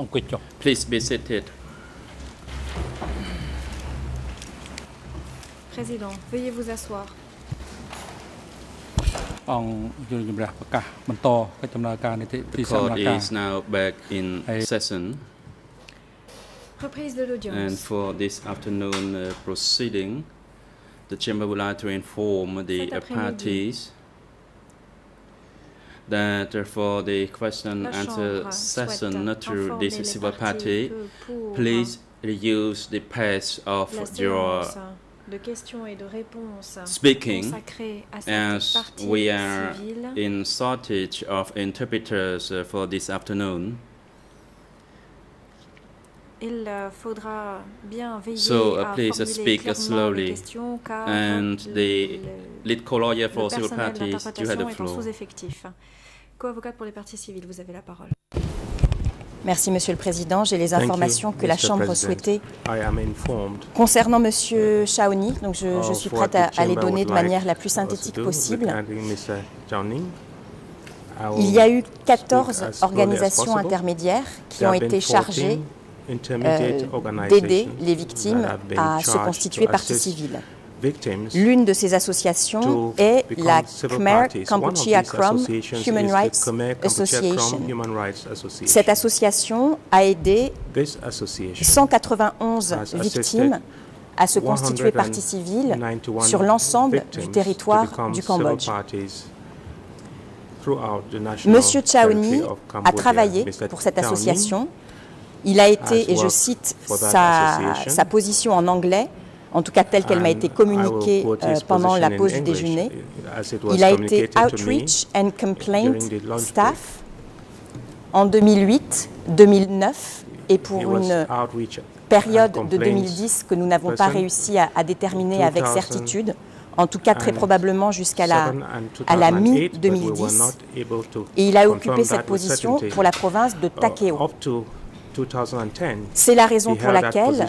អង្គុយចុះ Please be seated. Président, veuillez vous asseoir. អង្គជំរះប្រកាសបន្តកិច្ចដំណើរការនីតិវិធី The សវន court កម្ម is now back in Hey. session. Reprise de And l'audience. for this afternoon uh, proceeding, the chamber would like to inform the Cet uh, après-midi. parties Therefore, the question answer session to this civil party, please use the pace of your speaking as we are in shortage of interpreters uh, for this afternoon. so uh, please uh, speak uh, slowly. And the lead co-lawyer for civil parties, you had the floor. Co-avocate pour les parties civiles, vous avez la parole. Merci, Monsieur le Président. J'ai les informations que la. Chambre souhaitait. Concernant Monsieur Chaoni, donc je, suis prête à, les donner de manière la plus us synthétique possible. Il y a eu 14 speak as slowly as organisations intermédiaires qui ont été 14 chargées euh, d'aider les victimes à se constituer partie civile. L'une de ces associations est la Khmer Kampuchea Krom Human Rights Association. Cette association a aidé This association 191 has victimes à se constituer partie civile sur l'ensemble du territoire du Cambodge. Monsieur Chaoni a travaillé pour cette association. Il a été, et je cite sa, sa position en anglais, en tout cas telle qu'elle m'a été communiquée euh, pendant la pause du déjeuner. Il a été Outreach and Complaint Staff en 2008, 2009 et pour une période de 2010 que nous n'avons pas réussi à, à déterminer avec certitude, en tout cas très probablement jusqu'à la, à la mi-2010. Et il a occupé cette position pour la province de Takeo. C'est la raison pour laquelle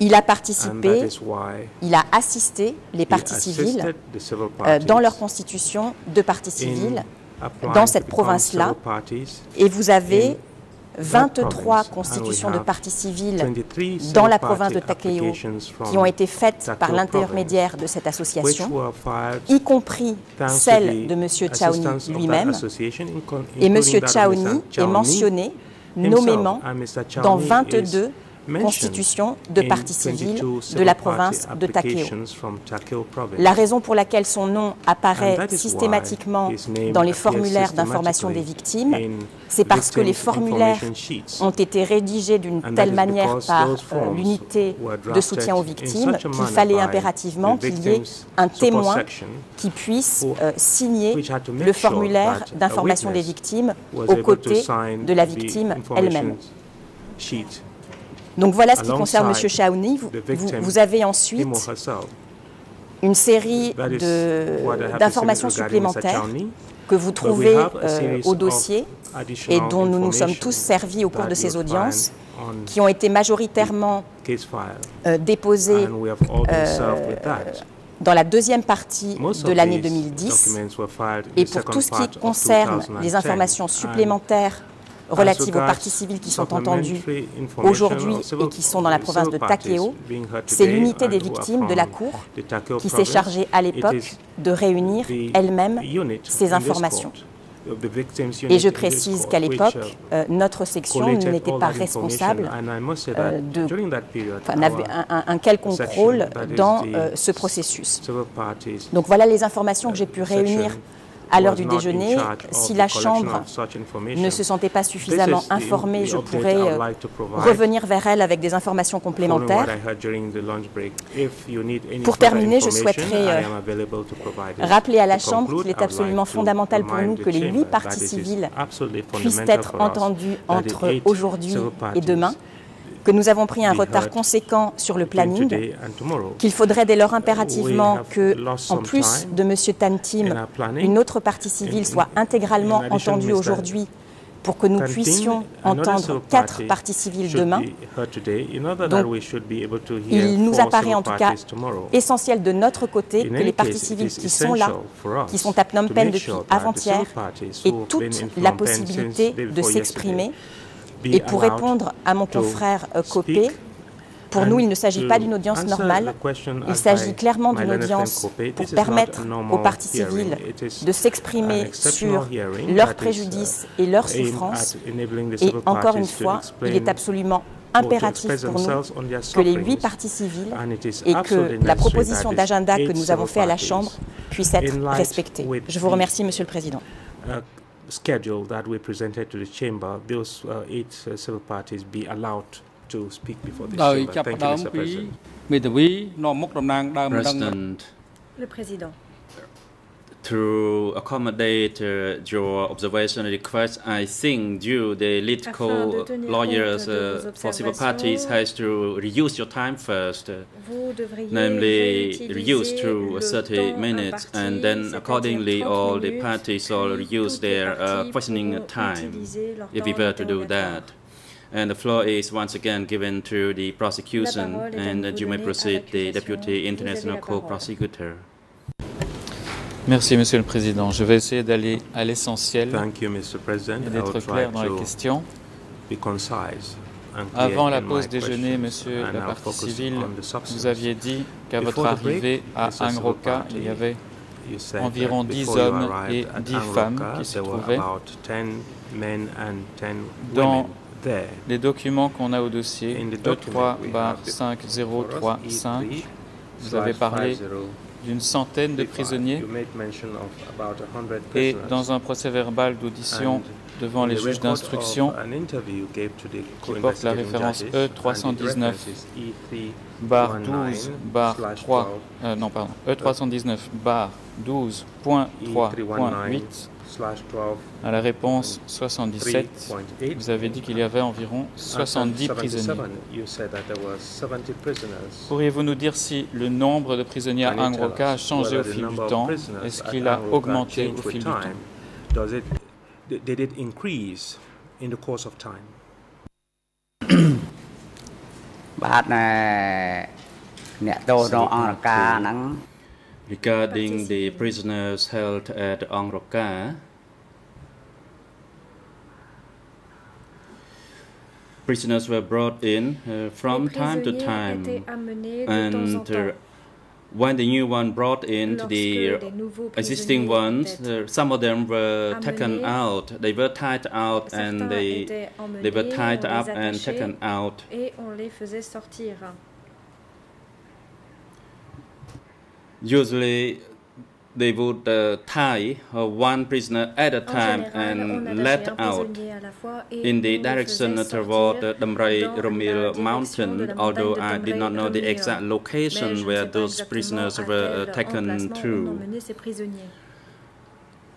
il a participé, il a assisté les partis civils euh, dans leur constitution de partis civils dans cette province-là. Et vous avez 23 constitutions de partis civils dans la province de Takeo qui ont été faites par l'intermédiaire de cette association, y compris celle de M. Chaoni lui-même. Et M. Chaoni est mentionné nommément dans 22 constitutions de partis civils de la province de Takeo. La raison pour laquelle son nom apparaît systématiquement dans les formulaires d'information des victimes, c'est parce que les formulaires ont été rédigés d'une telle manière par euh, l'unité de soutien aux victimes qu'il fallait impérativement qu'il y ait un témoin qui puisse euh, signer le formulaire d'information des victimes aux côtés de la victime elle-même. Donc voilà ce qui concerne M. Vous, vous, vous, avez ensuite une série d'informations supplémentaires que vous trouvez euh, au dossier et dont nous nous sommes tous servis au cours de ces audiences, qui ont été majoritairement euh, déposées euh, dans la deuxième partie de l'année 2010. Et pour tout ce qui concerne les informations supplémentaires relatives aux parties civiles qui sont entendues aujourd'hui et qui sont dans la province de Takeo, c'est l'unité des victimes de la Cour qui s'est chargée à l'époque de réunir elle-même ces informations. Et je précise qu'à l'époque, euh, notre section n'était pas responsable euh, n'avait un, un, quelconque rôle dans euh, ce processus. Donc voilà les informations que j'ai pu réunir à l'heure du déjeuner. Si la Chambre ne se sentait pas suffisamment informée, je pourrais euh, revenir vers elle avec des informations complémentaires. Pour terminer, je souhaiterais euh, rappeler à la Chambre qu'il est absolument fondamental pour nous que les huit parties civiles puissent être entendues entre aujourd'hui et demain que nous avons pris un retard conséquent sur le planning, qu'il faudrait dès lors impérativement que, en plus de M. Tantim, une autre partie civile soit intégralement entendue aujourd'hui pour que nous puissions entendre quatre parties civiles demain. Donc, il nous apparaît en tout cas essentiel de notre côté que les parties civiles qui sont là, qui sont à Phnom Penh depuis avant-hier, aient toute la possibilité de s'exprimer. Et pour répondre à mon confrère Copé, pour nous, il ne s'agit pas d'une audience normale, il s'agit clairement d'une audience pour permettre aux partis civils de s'exprimer sur leurs préjudices et leurs souffrances. Et encore une fois, il est absolument impératif pour nous que les huit partis civils et que la proposition d'agenda que nous avons faite à la Chambre puisse être respectée. Je vous remercie, Monsieur le Président. schedule that we presented to the chamber, those uh, eight uh, civil parties be allowed to speak before this chamber. Thank you, Mr. President. President, to accommodate uh, your observation request, I think you, the political Afin lawyers uh, for civil parties, has to reduce your time first. uh, namely reduce to le 30 minutes and then accordingly all the parties all reduce their uh, questioning time utiliser leur if we were to do that. And the floor is once again given to the prosecution La parole est à and you may proceed the. Deputy International. Co-Prosecutor. Merci, Monsieur le Président. Je vais essayer d'aller à l'essentiel et d'être clair dans les questions. Avant la pause déjeuner, Monsieur la partie civile, vous aviez dit qu'à votre arrivée à Angroka, il y avait environ that 10 before you hommes et at 10 femmes qui were trouvaient. about 10 men and 10 Dans les documents qu'on a au dossier. In the document we have the- for us, E3-5035, E3 vous avez parlé 50 d'une centaine de prisonniers You made mention of about 100 et dans un procès verbal d'audition devant les juges d'instruction qui porte la référence judges, E319 and the reference is E3 bar 19 12 bar slash 3 12 euh, non pardon E319 bar 12.3.8 slash 12 à la réponse 77 3.8. vous avez dit qu'il y avait environ 70 prisonniers. 77, you said that there were 70 prisoners. Pourriez-vous nous dire si le nombre de prisonniers à Angroka a changé au fil du temps? Est-ce qu'il a augmenté au fil du temps? Regarding the prisoners held at Angroka, prisoners were brought in uh, from time to time. étaient amenés de temps en and uh, when the new one brought in the existing ones, uh, some of them were taken out. They were tied out and they they were tied up and taken out. usually they would uh, tie uh, one prisoner at a time and let out in the direction toward the Damrei Romil mountain, although I did not know the exact location where those prisoners were uh, taken to.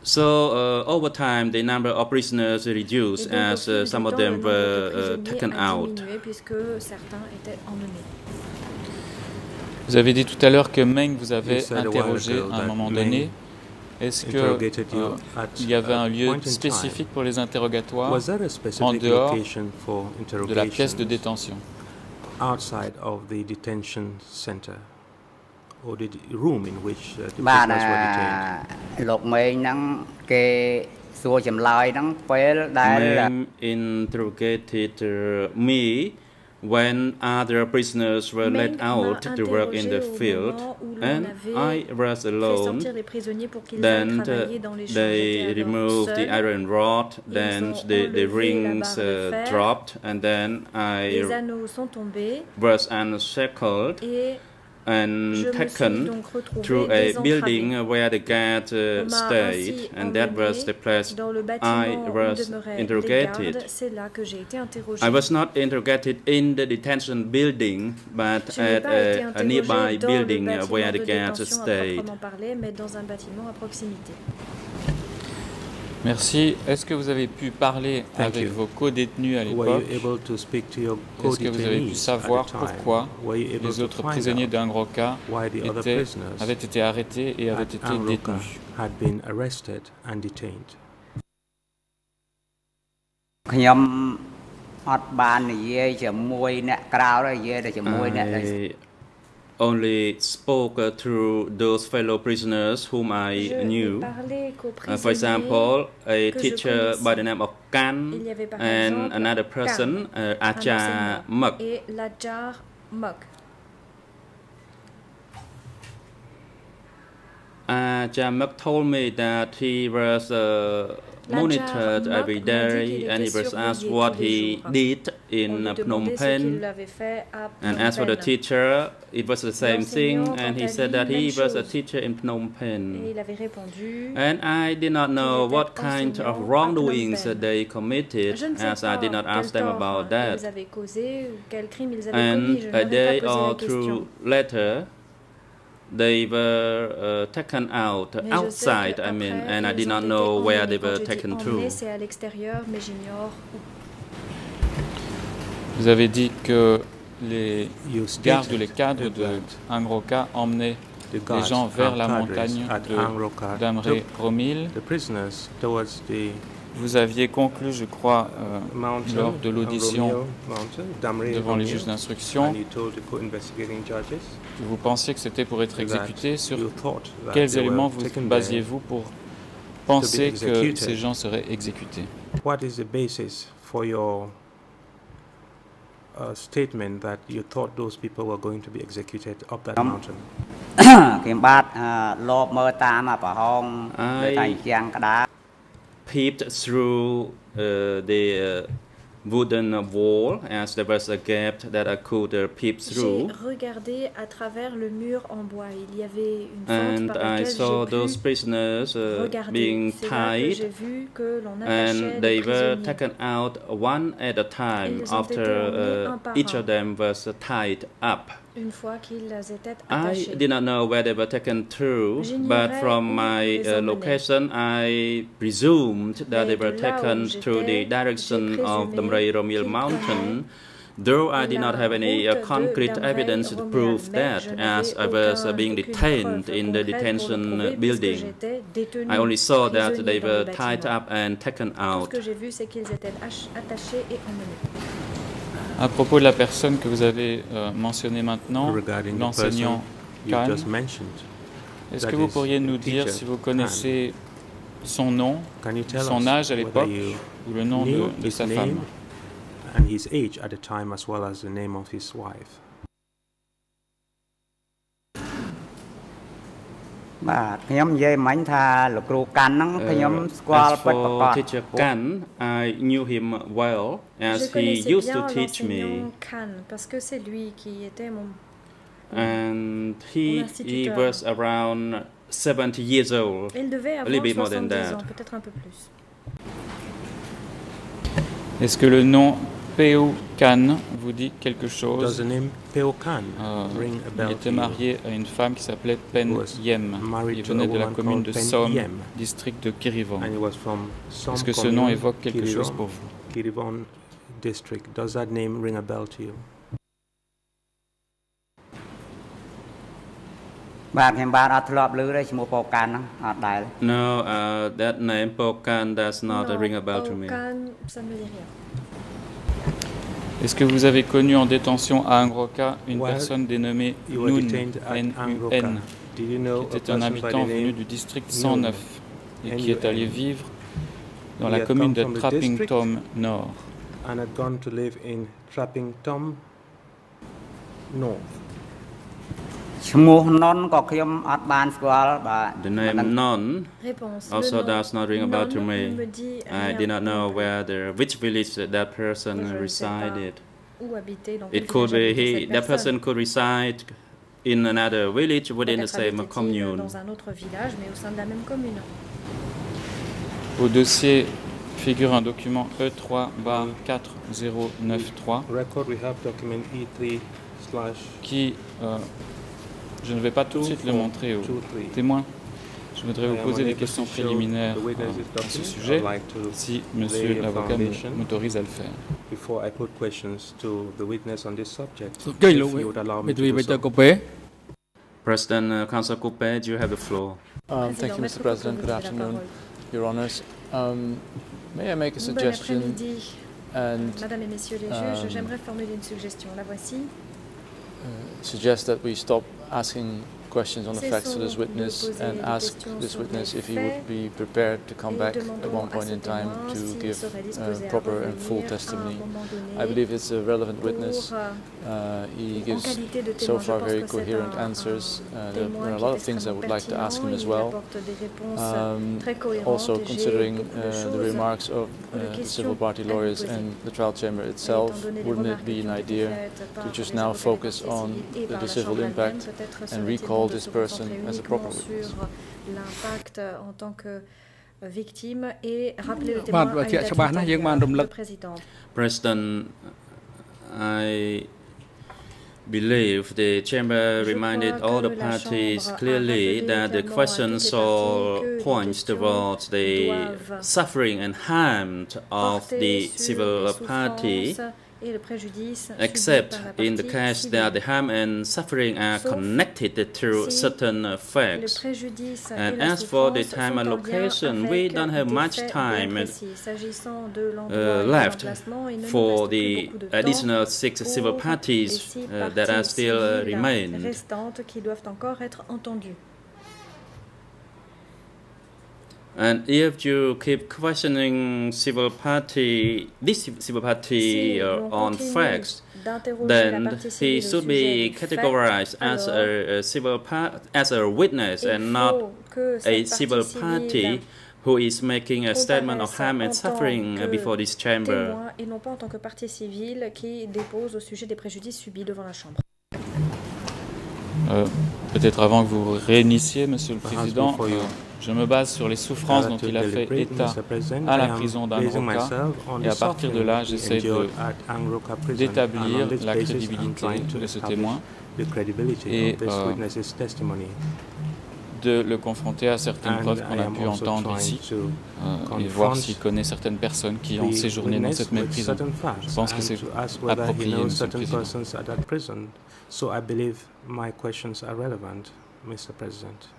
So uh, over time, the number of prisoners reduced as uh, some of them were uh, taken out. Vous avez dit tout à l'heure que Meng vous avait interrogé à un moment donné. Est-ce qu'il euh, y avait un lieu spécifique pour les interrogatoires en dehors de la pièce de détention? Meng interrogated uh, me When other prisoners were let out to work in the field, and I was alone, then uh, they removed the iron rod, then the, the rings uh, dropped, and then I was unshackled and taken to a building where the guard uh, stayed, and that was the place I was interrogated. I was not interrogated in the detention building, but at a, a nearby building where the guard stayed. Merci. Est-ce que vous avez pu parler Thank avec you. vos co-détenus à l'époque Est-ce que vous avez pu savoir pourquoi les autres prisonniers d'Angroka avaient été arrêtés et avaient été détenus? had only spoke uh, through those fellow prisoners whom I Je knew. Uh, for example, a teacher by the name of Kan and another person, uh, Ajar Mak. Et l'Ajar Mak. Told me that he was uh, monitored every day and he was asked what he did in Phnom Penh. And as for the teacher, it was the same thing and he said that he was a teacher in Phnom Penh. And I did not know what kind of wrongdoings they committed as I did not ask them about that. And a day or two later, they were uh, taken out mais outside, I mean, and I did not know where they were taken to. Vous avez dit que les gardes ou les cadres de Angroka emmenaient les gens vers la montagne de Damré Romil. Vous aviez conclu, je crois, euh, lors de l'audition devant les juges d'instruction, vous pensiez que c'était pour être exécuté. Sur quels éléments vous basiez-vous pour penser que ces gens seraient exécutés What is the basis for your uh, statement that you thought those people were going to be executed up that mountain? គេបាទលបមើលតាមប្រហោងតែជាងក្តារ peeped through uh, the uh, wooden wall as there was a gap that I could uh, peep through. J'ai regardé à travers le mur en bois. Il y avait une and par I saw those prisoners uh, being tied, and they were taken out one at a time after uh, each of them was tied up. Une fois qu'ils étaient I did not know where they were taken to, but from my uh, location, I presumed that they were taken to the direction of the Mray Romil mountain. Though I did not have any uh, concrete evidence to prove that, as I was uh, being detained in the detention building, I only saw that they were tied up and taken out. À propos de la personne que vous avez euh, mentionnée maintenant, l'enseignant Khan, est-ce que vous pourriez nous dire si vous connaissez son nom, son âge à l'époque ou le nom de, de sa femme? and his age at the time as well as the name of his wife? បាទខ្ញុំនិយាយមិញថាលោកគ្រូកាន់ហ្នឹងខ្ញុំស្គាល់ពិតប្រាកដ Teacher Kan I knew him well as he used to teach me Kan parce que c'est lui qui était mon and he he was around 70 years old Il devait avoir a little bit more than that peut-être un peu plus Est-ce que le nom Peu Khan vous dit quelque chose euh, Il était marié à une femme qui s'appelait Pen Yem. Il venait de la commune de Somme, district de Kirivon. Est-ce que ce nom évoque quelque chose pour vous? District. Does that name ring a bell to? No, uh, that name Pokan does not ring a bell to me. Est-ce que vous avez connu en détention à Angroka une personne dénommée Nun, N-U-N, you know qui était un habitant venu du district 109 et qui est allé vivre dans la commune de Trapping Tom Nord and had gone to live in Trapping Tom North ឈ្មោះណុនក៏ខ្ញុំអត់បានស្គាល់បាទ The name Non Réponse. also Le does not ring a bell to non me me dit I rien. did not know where the which village that person Je ne sais pas resided Où habiter dans it quel could be village habitait he cette that person could reside in another village within the Peut-être same habitait-il commune dans un autre village mais au sein de la même commune Au dossier figure un document E3 bar 4093 record we have document E3 slash qui euh, je ne vais pas tout de suite le montrer aux témoins. Je voudrais vous poser des questions préliminaires à ce sujet, si monsieur l'avocat m'autorise à le faire. Before I put questions to the witness on this subject, Okay, if you would allow me to do so. President uh, Council Coupe, you have the floor? Um, thank you, Mr. President. Good afternoon, Your Honors. Um, may I make a Bon suggestion? après-midi Madame et Messieurs les juges, um, j'aimerais formuler une suggestion. La voici. Uh, suggest that we stop asking questions on the facts to this witness and ask this witness if he would be prepared to come back at one point in time to give uh, proper and full testimony. I believe it's a relevant witness. Uh, uh he gives so far very coherent answers. Uh, there are a lot of things I would like to ask him as well. Um, also considering uh, the remarks of uh, the civil party lawyers and the trial chamber itself, wouldn't it be an idea to just now focus on the civil impact and recall hold this person as a proper witness. en tant que victime et rappeler le témoin à une président. President, I believe the chamber reminded all the parties clearly that the questions all points towards the suffering and harm of the civil party except in the case that the harm and suffering are connected to certain facts. And as for the time allocation, we don't have much time uh, left for the additional six civil parties uh, that are still uh, remain. And if you keep questioning civil party, this civil party uh, on facts, then he should be categorized as a, a civil part, as a witness and not a civil party who is making a statement of harm and suffering before this chamber. Et non pas en tant que partie civile qui dépose au sujet des préjudices subis devant la Chambre. Euh, Peut-être avant que vous réinissiez, Monsieur le Président, je me base sur les souffrances dont il a fait état à la prison d'Anroka et à partir de là, j'essaie d'établir la crédibilité de ce témoin et euh, de le confronter à certaines preuves qu'on a pu entendre ici euh, et voir s'il connaît certaines personnes qui ont séjourné dans cette même prison. Je pense que c'est approprié, Monsieur le Président. So I believe my questions are relevant, Mr. President.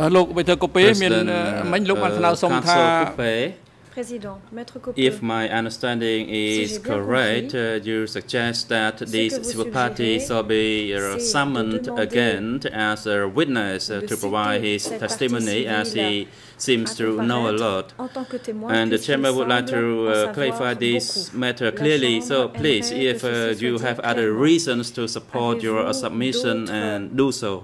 Uh, លោកបេធើកូពេមានមិញលោកបានស្នើសុំថា uh, uh, President, If my understanding is correct, uh, you suggest that this civil party shall be uh, summoned again as a witness uh, to provide his testimony as he seems to know a lot. And the chamber would like to uh, clarify this matter clearly. So please, if uh, you have other reasons to support your submission and do so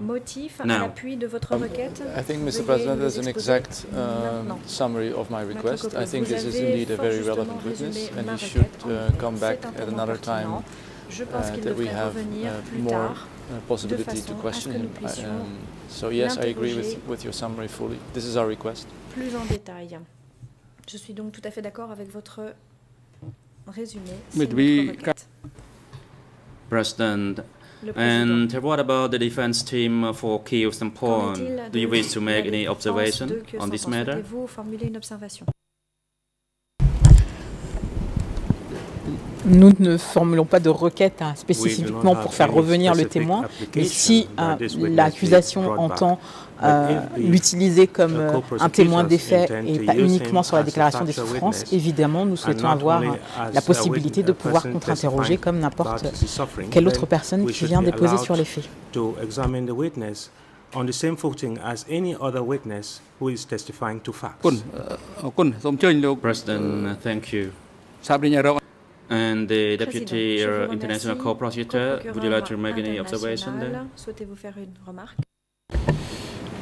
now. Um, I think, Mr. President, there's an exact uh, summary of my request. I think this is indeed a very relevant witness and he should uh, come back at another time uh, that we have uh, more possibility to question him. Um, so yes, I agree with, with your summary fully. This is our request. Plus en détail. Je suis donc tout à fait d'accord avec votre résumé, c'est notre requête. President, and what about the defense team for Kiev and Poland? Do you wish to make any observation on this matter? Nous ne formulons pas de requête hein, spécifiquement pour faire revenir le témoin, mais si euh, l'accusation entend euh, l'utiliser comme euh, un témoin des faits et pas uniquement sur la déclaration des souffrances, évidemment, nous souhaitons avoir la possibilité de pouvoir contre-interroger comme n'importe quelle autre personne qui vient déposer sur les faits. on the same footing as any other witness who is testifying to facts. President, thank you. And the Deputy uh, International Co-Prosecutor, would you like to make any observation there? Souhaitez-vous faire une remarque?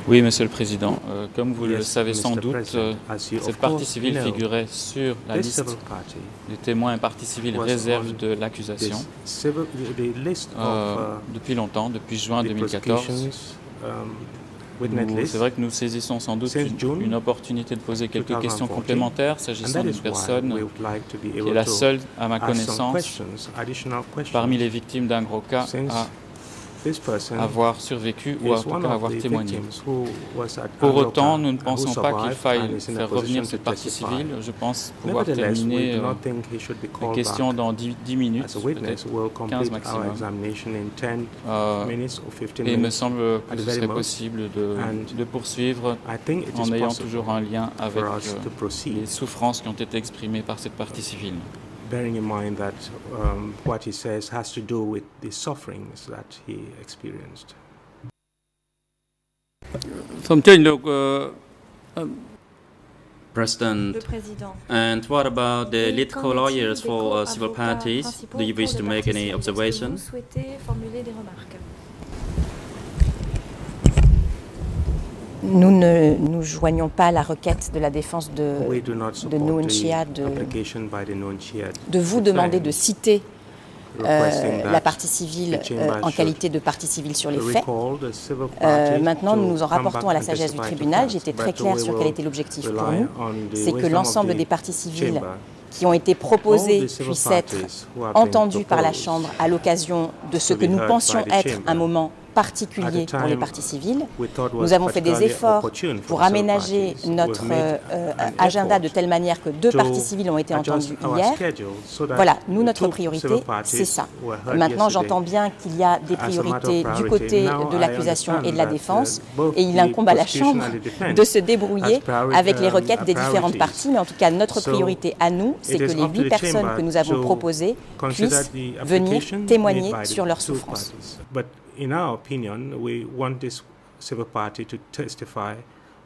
Oui, Monsieur le Président. Euh, comme vous le savez sans doute, euh, cette partie civile figurait sur la liste des témoins et parties civiles réserve de l'accusation euh, depuis longtemps, depuis juin 2014. C'est vrai que nous saisissons sans doute une, une, opportunité de poser quelques questions complémentaires. S'agissant d'une personne qui est la seule, à ma connaissance, parmi les victimes d'un gros cas à avoir survécu ou en tout cas avoir témoigné. Pour autant, nous ne pensons pas qu'il faille faire revenir cette partie civile. Je pense pouvoir terminer euh, la question dans 10, minutes, peut-être 15 maximum. Euh, et il me semble que ce serait possible de, de poursuivre en ayant toujours un lien avec euh, les souffrances qui ont été exprimées par cette partie civile bearing in mind that um, what he says has to do with the sufferings that he experienced. President, and what about the lead co-lawyers for uh, civil parties? Do you wish to make any observation? Nous ne nous joignons pas à la requête de la défense de, de de, vous demander de citer euh, la partie civile euh, en qualité de partie civile sur les faits. Euh, maintenant, nous nous en rapportons à la sagesse du tribunal. J'étais très clair sur quel était l'objectif pour nous. C'est que l'ensemble des parties civiles qui ont été proposées puissent être entendues par la Chambre à l'occasion de ce que nous pensions être un moment particulier pour les parties civiles. Nous avons fait des efforts pour aménager notre euh, euh, agenda de telle manière que deux parties civiles ont été entendues hier. Voilà, nous, notre priorité, c'est ça. Maintenant, j'entends bien qu'il y a des priorités du côté de l'accusation et de la défense, et il incombe à la Chambre de se débrouiller avec les requêtes des différentes parties, mais en tout cas, notre priorité à nous, c'est que les huit personnes que nous avons proposées puissent venir témoigner sur leurs souffrances. In our opinion, we want this civil party to testify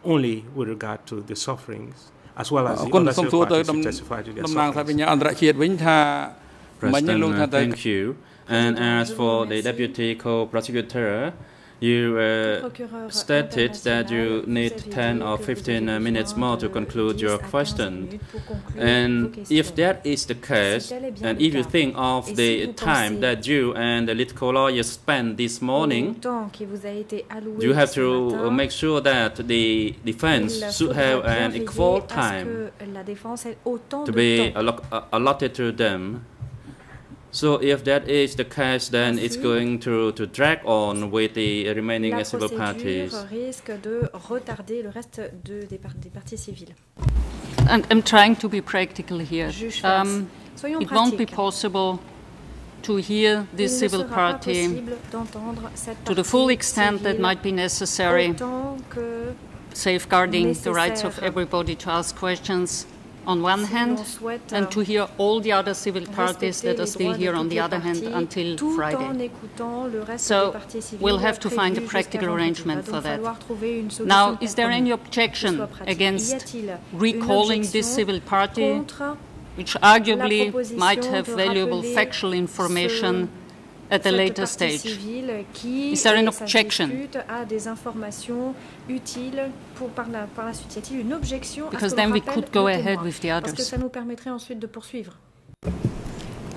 only with regard to the sufferings, as well as the other civil parties to testify to their sufferings. President, uh, thank you. And as for the deputy co-prosecutor, you uh, stated that you need 10 or 15 uh, minutes more to conclude your question. And if that is the case, and if you think of the time that you and the lead lawyer spent this morning, you have to make sure that the defense should have an equal time to be allotted to them so if that is the case, then it's going to, to drag on with the remaining civil parties. risque de retarder le reste de, des, des parties civiles. And I'm trying to be practical here. Um, it won't be possible to hear this civil party to the full extent that might be necessary, safeguarding the rights of everybody to ask questions on one hand, and to hear all the other civil parties that are still here on the other hand until Friday. So we'll have to find a practical arrangement for that. Now, is there any objection against recalling this civil party, which arguably might have valuable factual information at a later stage. Is there an objection? À des informations utiles pour par la, par la suite. Y a-t-il une objection Because then we could go ahead with the others. Parce que ça nous permettrait ensuite de poursuivre.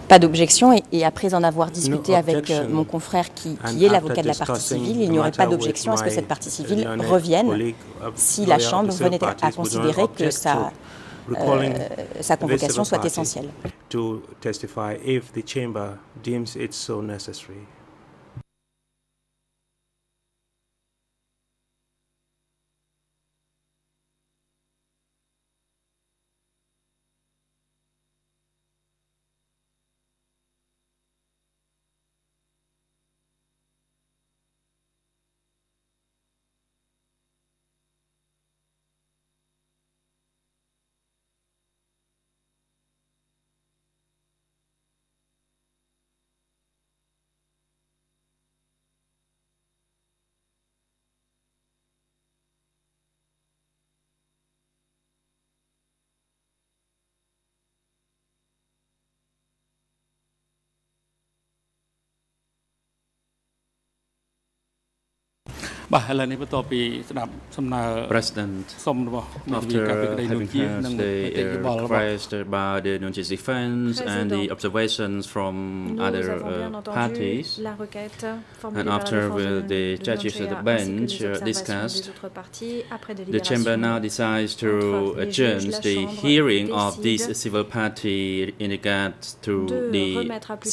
Pas d'objection et, et, après en avoir discuté no avec euh, mon confrère qui, qui est l'avocat de la partie civile, il n'y aurait pas d'objection à ce que cette partie civile revienne si la Chambre venait à considérer que ça sa convocation soit essentielle. To testify if the chamber deems it so necessary. បាទឥឡូវនេះបន្តពីស្ដាប់សំណើ President សុំរបស់មេធាវីកាពីក្តីនោះជានិងមតិយោបល់របស់ request by the Nunchis defense and the observations from other uh, parties and after with the judges at the bench uh, discussed the chamber now decides to adjourn the hearing of this civil party in regard to the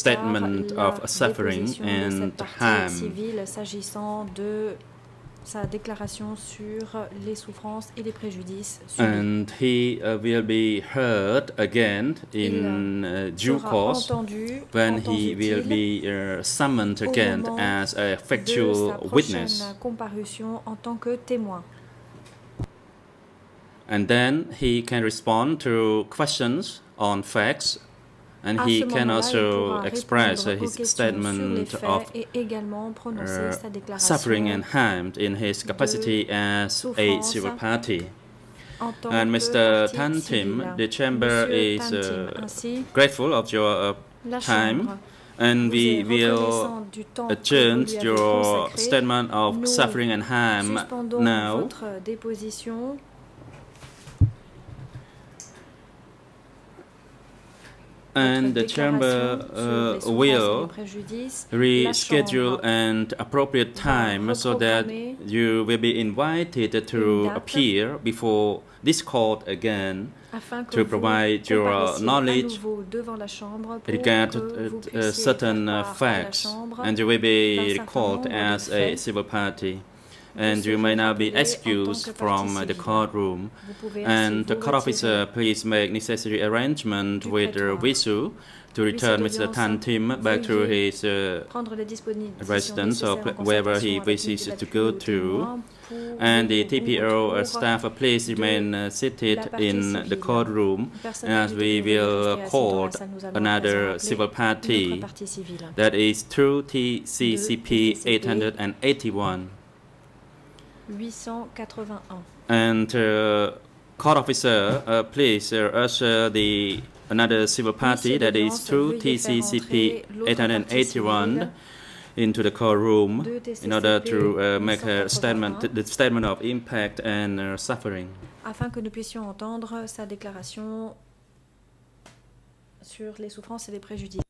statement of suffering and harm. Sa déclaration sur les souffrances et les préjudices. And he uh, will be heard again in uh, due course when he will be uh, summoned again as a factual witness. comparution en tant que témoin. And then he can respond to questions on facts and he can also express his statement of uh, suffering and harm in his capacity as a civil party. And Mr. Tan Tim, the chamber is uh, grateful of your uh, time and we will adjourn your statement of suffering and harm now. And the chamber uh, will reschedule an appropriate time so that you will be invited to appear before this court again to provide your knowledge regarding uh, certain uh, facts. and you will be recalled as a civil party and you may now be excused from the courtroom. And the court officer, please make necessary arrangement with the Visu to return Mr. Tan Tim back to his uh, residence or wherever he wishes to go to. And the TPO staff, please remain uh, seated in the courtroom as we will call another civil party that is through TCCP 881. 881. And uh, court officer, uh, please uh, usher the another civil party that is through TCCP 881 into the courtroom in order to uh, make a statement, the statement of impact and uh, suffering. Afin que nous puissions entendre sa déclaration sur les souffrances et les préjudices.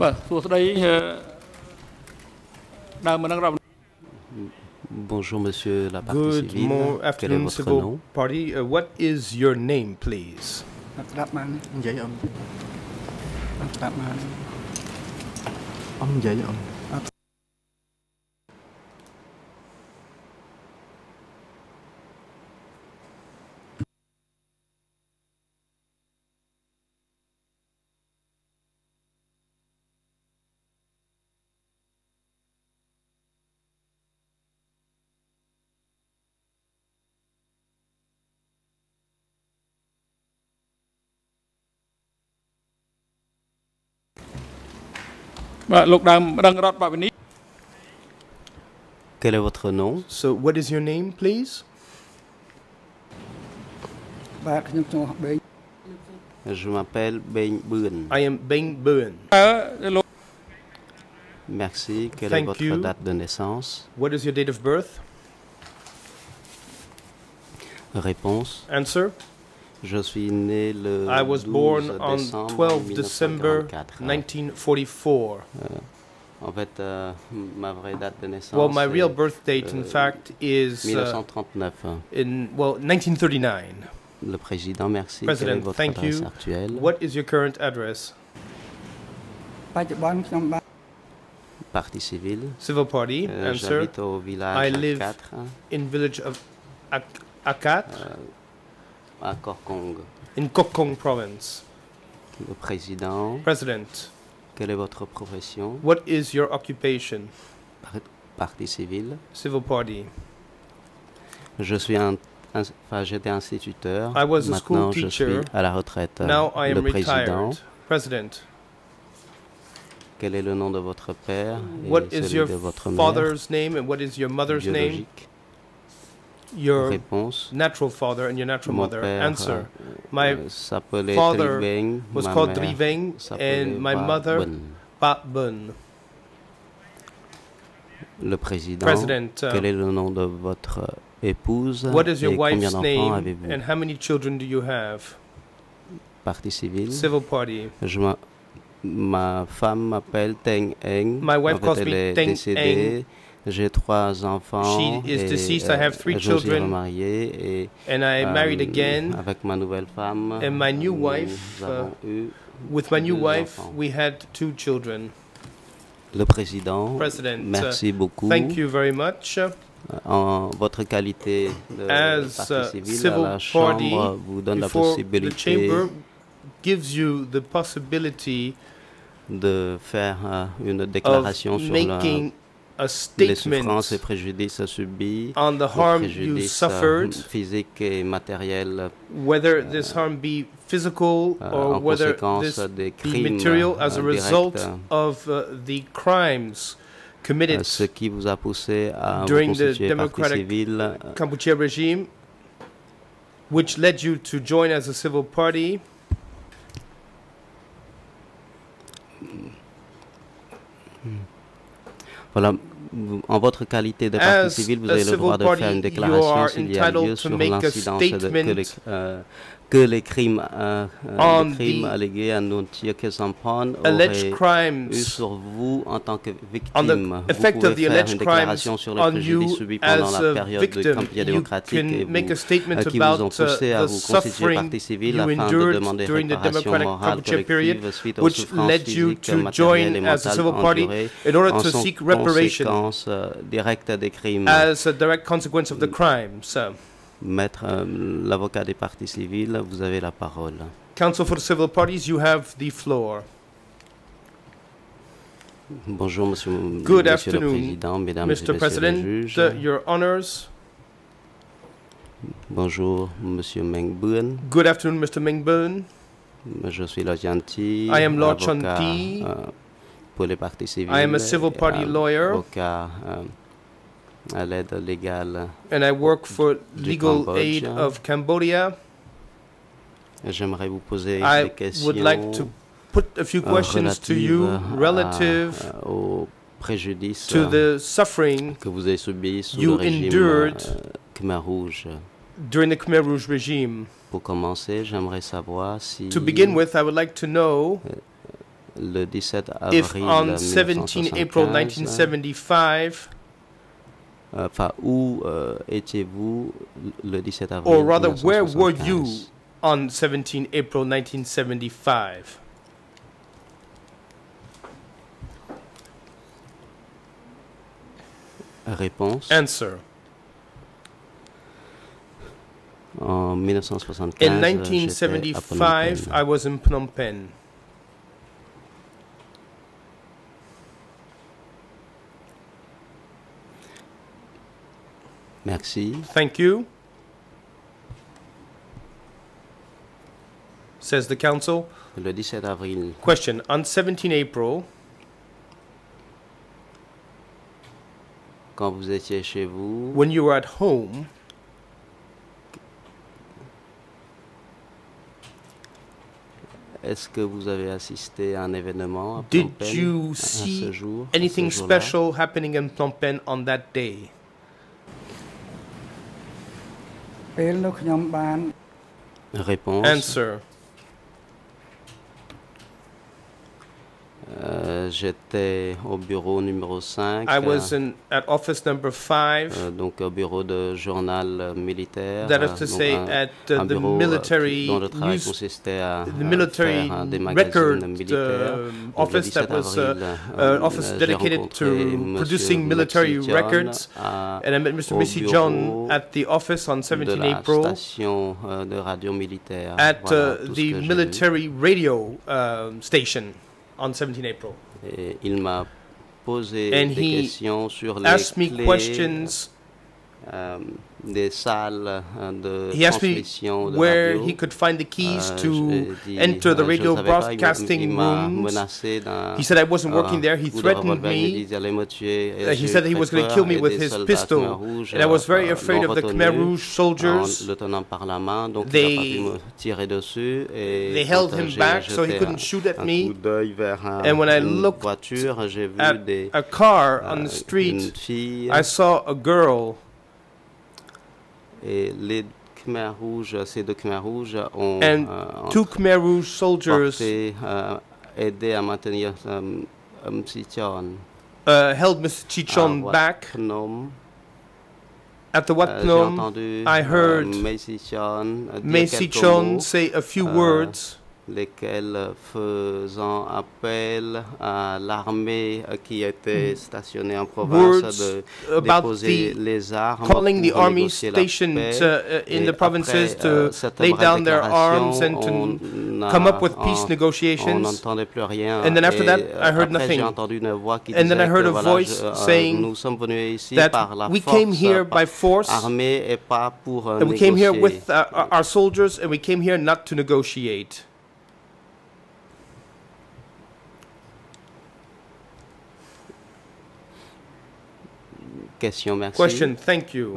បាទសួស្តីដើមមិនដឹងរាប់ Bonjour, monsieur la partie Good civile. Good afternoon, civil nom? party. Uh, what is your name, please? Ông vậy ông. Ông dạy ông. Quel est votre nom? So, what is your name, please? Je m'appelle Ben Buen. I am Beng Buen. Merci. Quelle Thank est votre you. date de naissance? What is your date of birth? Réponse. Answer. Je suis né le 12 I was born on décembre December 1944. Euh, en fait, euh, ma vraie date de naissance. Well, my real birth date, in euh, fact, is 1939. in well 1939. Le président, merci. Votre. Actuelle? What is your current address? Parti civil. Civil party. answer. Village I live in village of Akat à Korkong. in Kokong province. Le président, President, quelle est votre profession? What is your occupation? Parti civil. Civil party. Je suis un, un- enfin, j'étais instituteur. I was a school Maintenant, je teacher. suis à la retraite. Now I le am président, retired. President, quel est le nom de votre père? Et what is celui your de votre mère? father's name and what is your mother's name? Your Réponse. natural father and your natural Mon mother. père Answer. euh, My euh, father Triveng, was ma called Driveng and my Ba mother. Pa Bun. Le président, President, uh, quel est le nom de votre épouse What is your et combien wife's name avez-vous? and how many children do you have? Parti civil. Civil party. Je m'a- ma femme m'appelle Teng Eng. My wife en fait, calls elle me est Teng décédée. J'ai trois enfants. She is et, deceased. I have three je suis children. remarié et And I married euh, again. avec ma nouvelle femme. And my new wife, avons eu With my new deux wife, enfants. we had two children. Le président, President, uh, merci beaucoup. Thank you very much. En votre qualité de As uh, civil la party, Chambre vous donne la the possibilité chamber gives you the possibility de faire euh, une déclaration sur la, a les statement souffrances et préjudices subis, on the harm you euh, suffered, physiques et matériels whether this harm be physical euh, or whether this be material as a euh, result of uh, the crimes euh, committed ce qui vous a poussé à during the democratic civile euh, Kampuchea regime, which led you to join as a civil party. Voilà, vous- en votre qualité de partie civile, vous avez le droit de faire une déclaration s'il y a lieu sur l'incidence de- que, les, que les crimes, euh, euh, les crimes the allégués à Nuntia Kesampan alleged auraient eu crimes sur vous en tant que victime. vous of pouvez the faire une déclaration sur les préjudices subis pendant la période de démocratique et vous, euh, qui vous ont poussé à vous constituer partie civile afin de demander during the réparation democratic morale collective suite aux souffrances physiques, matérielles et mentales endurées en to sont seek reparation conséquence euh, directe des crimes. as a direct consequence of the crimes. Maître, euh, l'avocat des partis civils, vous avez la parole. Counsel for the civil parties, you have the floor. Bonjour, monsieur, Good monsieur le afternoon, Président, mesdames et Mr. messieurs les President, juges. uh, your honors. Bonjour, monsieur Meng Buen. Good afternoon, Mr. Mengbun. Je suis Lord Chanti, I am Lord avocat Chanti. euh, pour les partis civils. I am a civil et party lawyer. Avocat euh, l'aide légale. Uh, and I work for legal Cambodge. aid of Cambodia. J'aimerais vous poser I des questions would like to put a few euh, questions to you relative à- euh, euh, aux préjudices to the euh, suffering que vous avez subis sous you le régime endured euh, Khmer Rouge. during the Khmer Rouge regime. Pour commencer, j'aimerais savoir si To begin with, I would like to know le 17 avril if on 17 April 1975, enfin, où euh, étiez-vous le 17 avril Or rather, where were you on 17 April 1975? Réponse. Answer. En 1975, In 1975, I was in Phnom Penh. Merci. Thank you. Says the council. Le 17 avril. Question. On 17 April. Quand vous étiez chez vous. When you were at home. Est-ce que vous avez assisté à un événement à Did Phnom Penh, you see ce jour, anything special happening in Phnom Penh on that day? Réponse. Answer. Euh, j'étais au bureau numéro 5. I was in, at office number 5. Euh, donc au bureau de journal militaire. That is to say at uh, the military dont le travail news, consistait à, the military faire des record militaires. uh, office that was uh, uh, office dedicated to producing military records. And I met Mr. Missy John at the office on 17 April. Station de radio militaire. At voilà, the military radio um, station on 17 April. Et il m'a posé And des questions sur les asked me clés questions um, des salles de he transmission de where radio. he could find the keys to dit, enter the radio broadcasting rooms. He said I wasn't working there. He threatened me. he said he was going to kill me with his pistol. and I was very afraid of the Khmer Rouge soldiers. they, they held him back so he couldn't shoot at me. And when I looked at a car on the street, I saw a girl et les Khmer rouges, ces deux Khmer rouges ont And euh, two Khmer Rouge soldiers porté, euh, aidé à maintenir euh, Msichon uh, held Mr. Chichon back. Phnom. At the Wat Euh, j'ai Phnom, I heard euh, Mei Sichon say a few words, lesquels faisant appel à l'armée qui était stationnée en province words de about déposer les armes calling the army stationed uh, in the provinces après, to euh, lay down their arms and to come up with peace on- On negotiations. n'entendait plus rien. And then after that, I heard nothing. Entendu une voix qui And then I heard a voilà, voice je- euh, saying nous sommes venus ici that par la we force came here by force armée et pas pour euh, and we came here with uh, our soldiers and we came here not to negotiate. Question, merci. Question, thank you.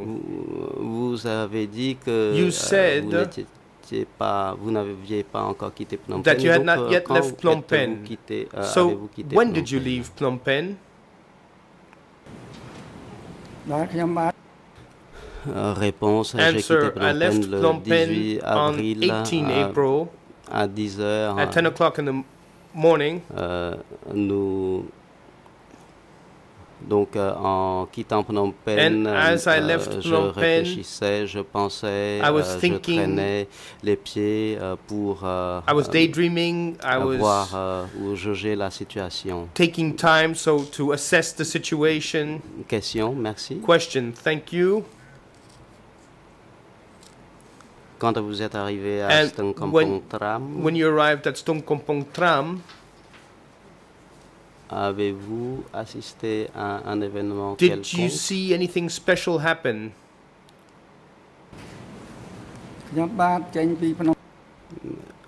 Vous, vous avez dit que You euh, said vous n'étiez pas, vous n'aviez pas encore quitté Phnom That Penh. you had Donc, not euh, yet left Phnom Penh? quitté, euh, So, quitté when Phnom did you leave Phnom Penh? Euh, Réponse, j'ai quitté Answer, Phnom I left Penh le Phnom 18 Penh on avril 18 à- April à 10 heures. at 10 o'clock in the morning. Euh, nous donc euh, en quittant Phnom Penh, euh, left je réfléchissais, je pensais, I was euh, je thinking- traînais les pieds euh, pour euh, I was euh, daydreaming. I voir was euh, ou juger la situation. taking time so to assess the situation. Question, merci. Question, thank you. Quand vous êtes arrivé à And Stungkampong when, Tram, when you arrived at Stong Tram, Avez-vous assisté à un événement Did quelconque? you see anything special happen?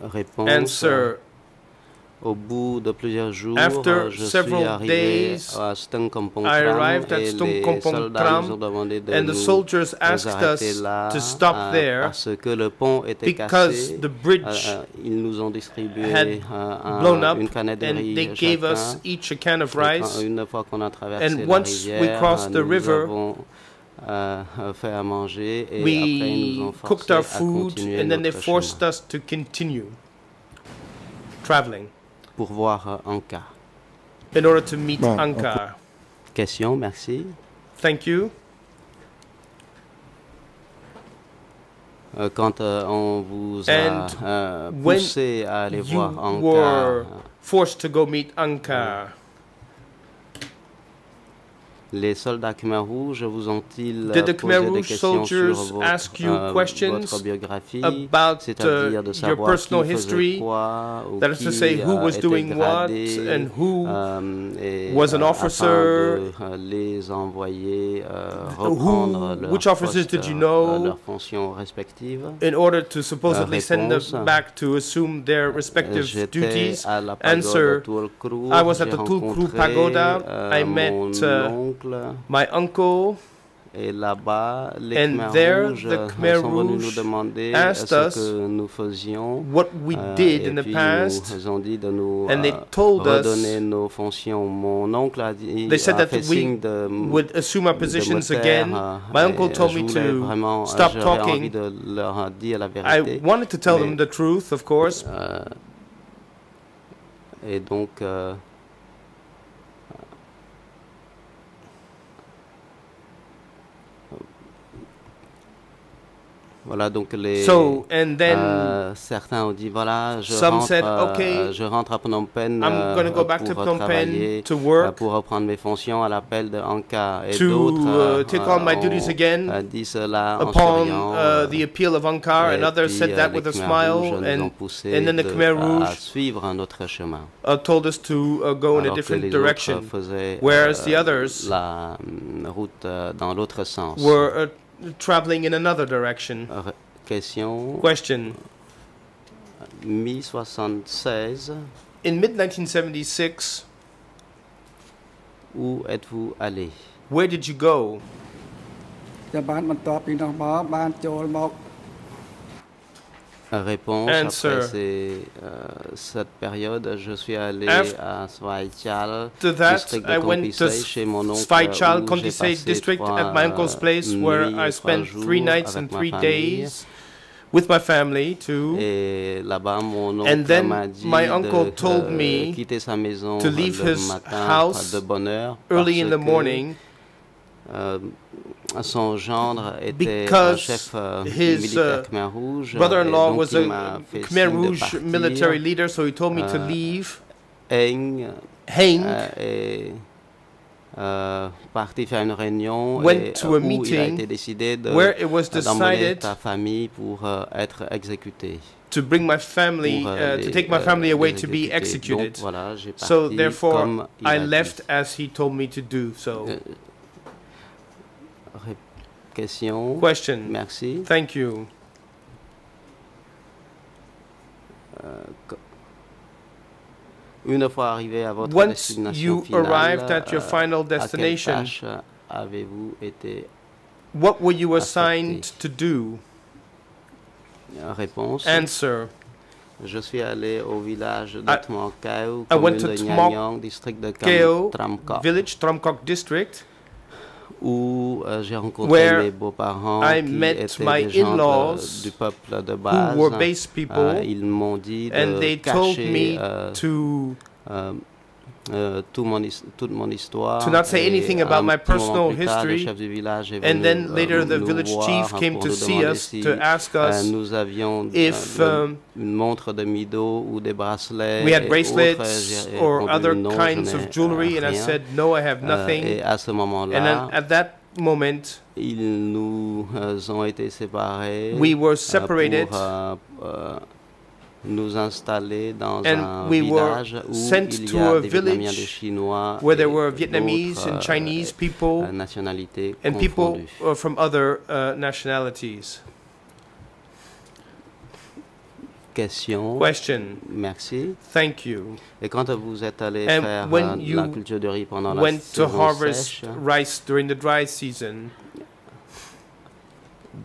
Réponse. Answer. Au bout de plusieurs jours, After je suis arrivé days, à I arrived at et Stung les Kompong soldats Tram, nous ont demandé de and the nous soldiers asked arrêter us là to stop euh, there parce que le pont était because cassé. the bridge Euh, euh, ils nous ont distribué had un- blown up une canette de and riz they gave us each a can of Et rice. une fois qu'on a traversé And la once we rivière, crossed the nous river, avons euh, fait à manger et après We nous ont cooked our à food continuer and then they forced chemin. us to continue traveling. Pour voir Anka. In order to meet bon, Anka. Question, merci. Thank you. Quand euh, on vous a euh, poussé à aller voir Anka. Were forced to go meet Anka. Les soldats Khmer Rouge vous ont-ils posé des questions sur votre, uh, votre biographie, c'est-à-dire de savoir qui faisait quoi, ou qui say who was doing what and who was an officer, de, uh, les envoyer uh, who, which officers did you know, leurs fonctions respectives. In order to supposedly send them back to assume their respective duties. Answer: I was at the Tulkru Pagoda. I met my uncle, et là-bas, les and Khmer there Rouges the Khmer sont venus nous demander ce que nous faisions. what we euh, did et in the puis past, nous ont dit de nous and they euh, told us- nos fonctions. Mon oncle a dit they said that we de, would assume our positions again. euh, My uncle told me to vraiment, stop talking. de leur dire la I wanted to tell mais, them the truth, of course, euh, et donc, euh, Voilà, donc les, So, and then euh, certains ont dit voilà, je rentre, said, euh, okay, je rentre à Phnom Penh I'm euh, gonna go back to pour Phnom Penh travailler, to work, pour reprendre mes fonctions à l'appel de Anka et to, d'autres uh, take on my ont, duties again dit cela en upon souriant. uh, the appeal of Ankar, et and others said that with a smile, and, then the Khmer à, à Rouge suivre un autre chemin. uh, told us to uh, go in a different direction, faisaient whereas the others la route dans l'autre sens. were uh, traveling in another direction. Re- Question. Question. Mi-76, In mid 1976, où êtes-vous allé where did you go? ចាំបានបន្ទាប់ពីនោះមកបានចូលមក réponse. Answer. Après ces, uh, cette période, je suis allé à district de chez mon oncle, district at my uncle's place, nuits, where I spent three nights and three days with my family too. and then my uncle told euh, me to leave his house early in the morning. Euh, son gendre était because chef euh, his militaire uh, Khmer Rouge. brother-in-law was a Khmer Rouge military leader, so he told me to Euh, leave Heng Heng euh, euh, parti faire une réunion Went et, to euh, a où il a meeting été décidé de where it was euh, d'emmener decided ta famille pour euh, être exécuté. to bring my family, Pour, euh, uh, to take my euh, family away to be executed. Donc, voilà, So therefore, comme il I left as he told me to do. So, Euh, Question. question. Merci. Thank you. Euh, Une fois arrivé à votre Once destination you finale, arrived at your euh, final quelle destination, tâche avez-vous été what were you affecté? assigned to do? Réponse. Answer. Je suis allé au village de I- Tmokau, I went to district de Keo Tramkok, village, Tramkok district, où euh, j'ai rencontré mes beaux-parents I qui met étaient my des gens de- du peuple de who base. were base people, Euh, ils m'ont dit de and they told cacher me euh, to euh, tout mon his- toute mon histoire. to not say anything about my personal history. du village est And then euh, later the village chief came to see us si, to ask euh, us nous avions if um, une montre de mido ou des bracelets we had bracelets autres. Or other non, kinds of jewelry, and I said, No, I have nothing. ce and then at that moment, ils nous ont été séparés we were separated pour nous installer dans and un we were village où sent il y to a des Vietnamiens, des village Chinois where there et were Vietnamese and euh, Chinese people euh, nationalités and people uh, from other uh, nationalities. Question. Question. Merci. Thank you. Et quand vous êtes allé And faire when euh, la culture de riz pendant la to saison harvest sèche, rice during the dry season.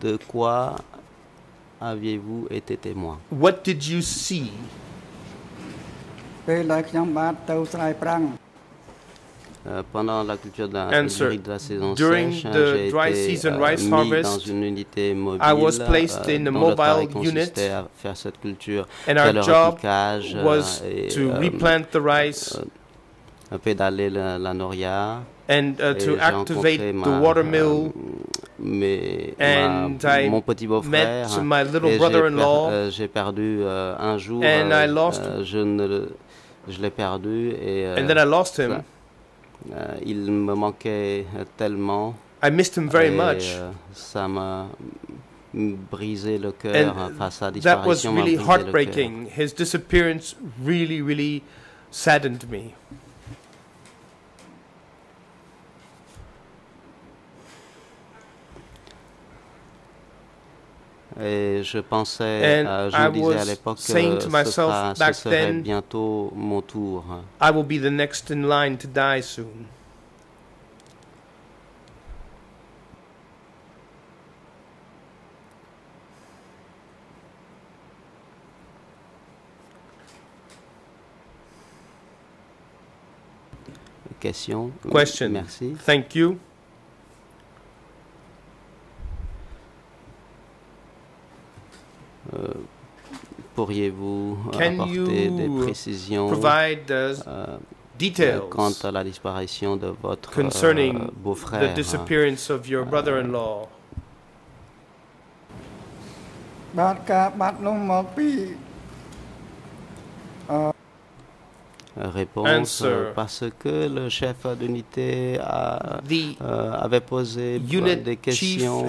de quoi aviez-vous été témoin What did you see? ពេលដែលខ្ញុំបាទទៅស្រែប្រាំង Euh, pendant la culture de la, Answer. de la saison During sèche, the dry été, season euh, rice harvest, dans une unité mobile, I was placed euh, in a mobile unit, à faire cette culture, and our job was et, to replant the rice, pédaler la, la noria, and uh, to activate the watermill. Mais and ma, I mon petit beau-frère brother-in-law. J'ai perdu un jour. And I lost. je ne, je l'ai perdu et. and then I lost him. Ça, euh, il me manquait tellement. I missed him very much. Euh, ça m'a brisé le cœur. Enfin, sa disparition that was really heartbreaking. His disappearance really, really saddened me. Et je pensais, euh, je disais à l'époque que ce sera, ce serait bientôt mon tour. I will be the next in line to die soon. Question? Question. Merci. Thank you. Euh, pourriez-vous euh, apporter des précisions euh, details quant à la disparition de votre beau-frère hein? Réponse parce que le chef d'unité avait posé des questions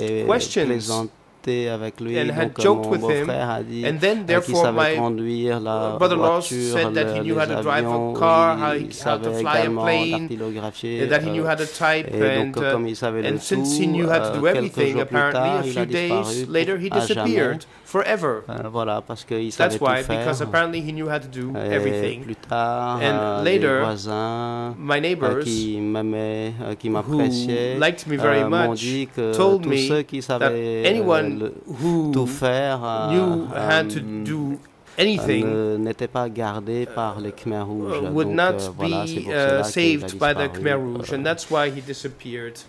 et présenté plaisanté avec lui. And had Donc, joked with him. Dit and then, therefore, my brother-in-law said that he knew how to drive a car, how, he, how to fly a plane, and that he knew how to type. And, uh, and since he knew how to do everything, apparently, a few days later, he disappeared forever. Euh, voilà, parce qu'il savait That's why, because apparently he knew how to do Et everything. Plus tard, and euh, later, les voisins my neighbors, qui m'aimaient, euh, qui m'appréciaient, liked me very much, dit que told tous me ceux qui savaient anyone who tout faire knew how to do anything n'était pas gardé par les Khmer Rouges. Uh, would Donc, not euh, voilà, be pour uh, cela saved by the Khmer euh, Rouge, and that's why he disappeared.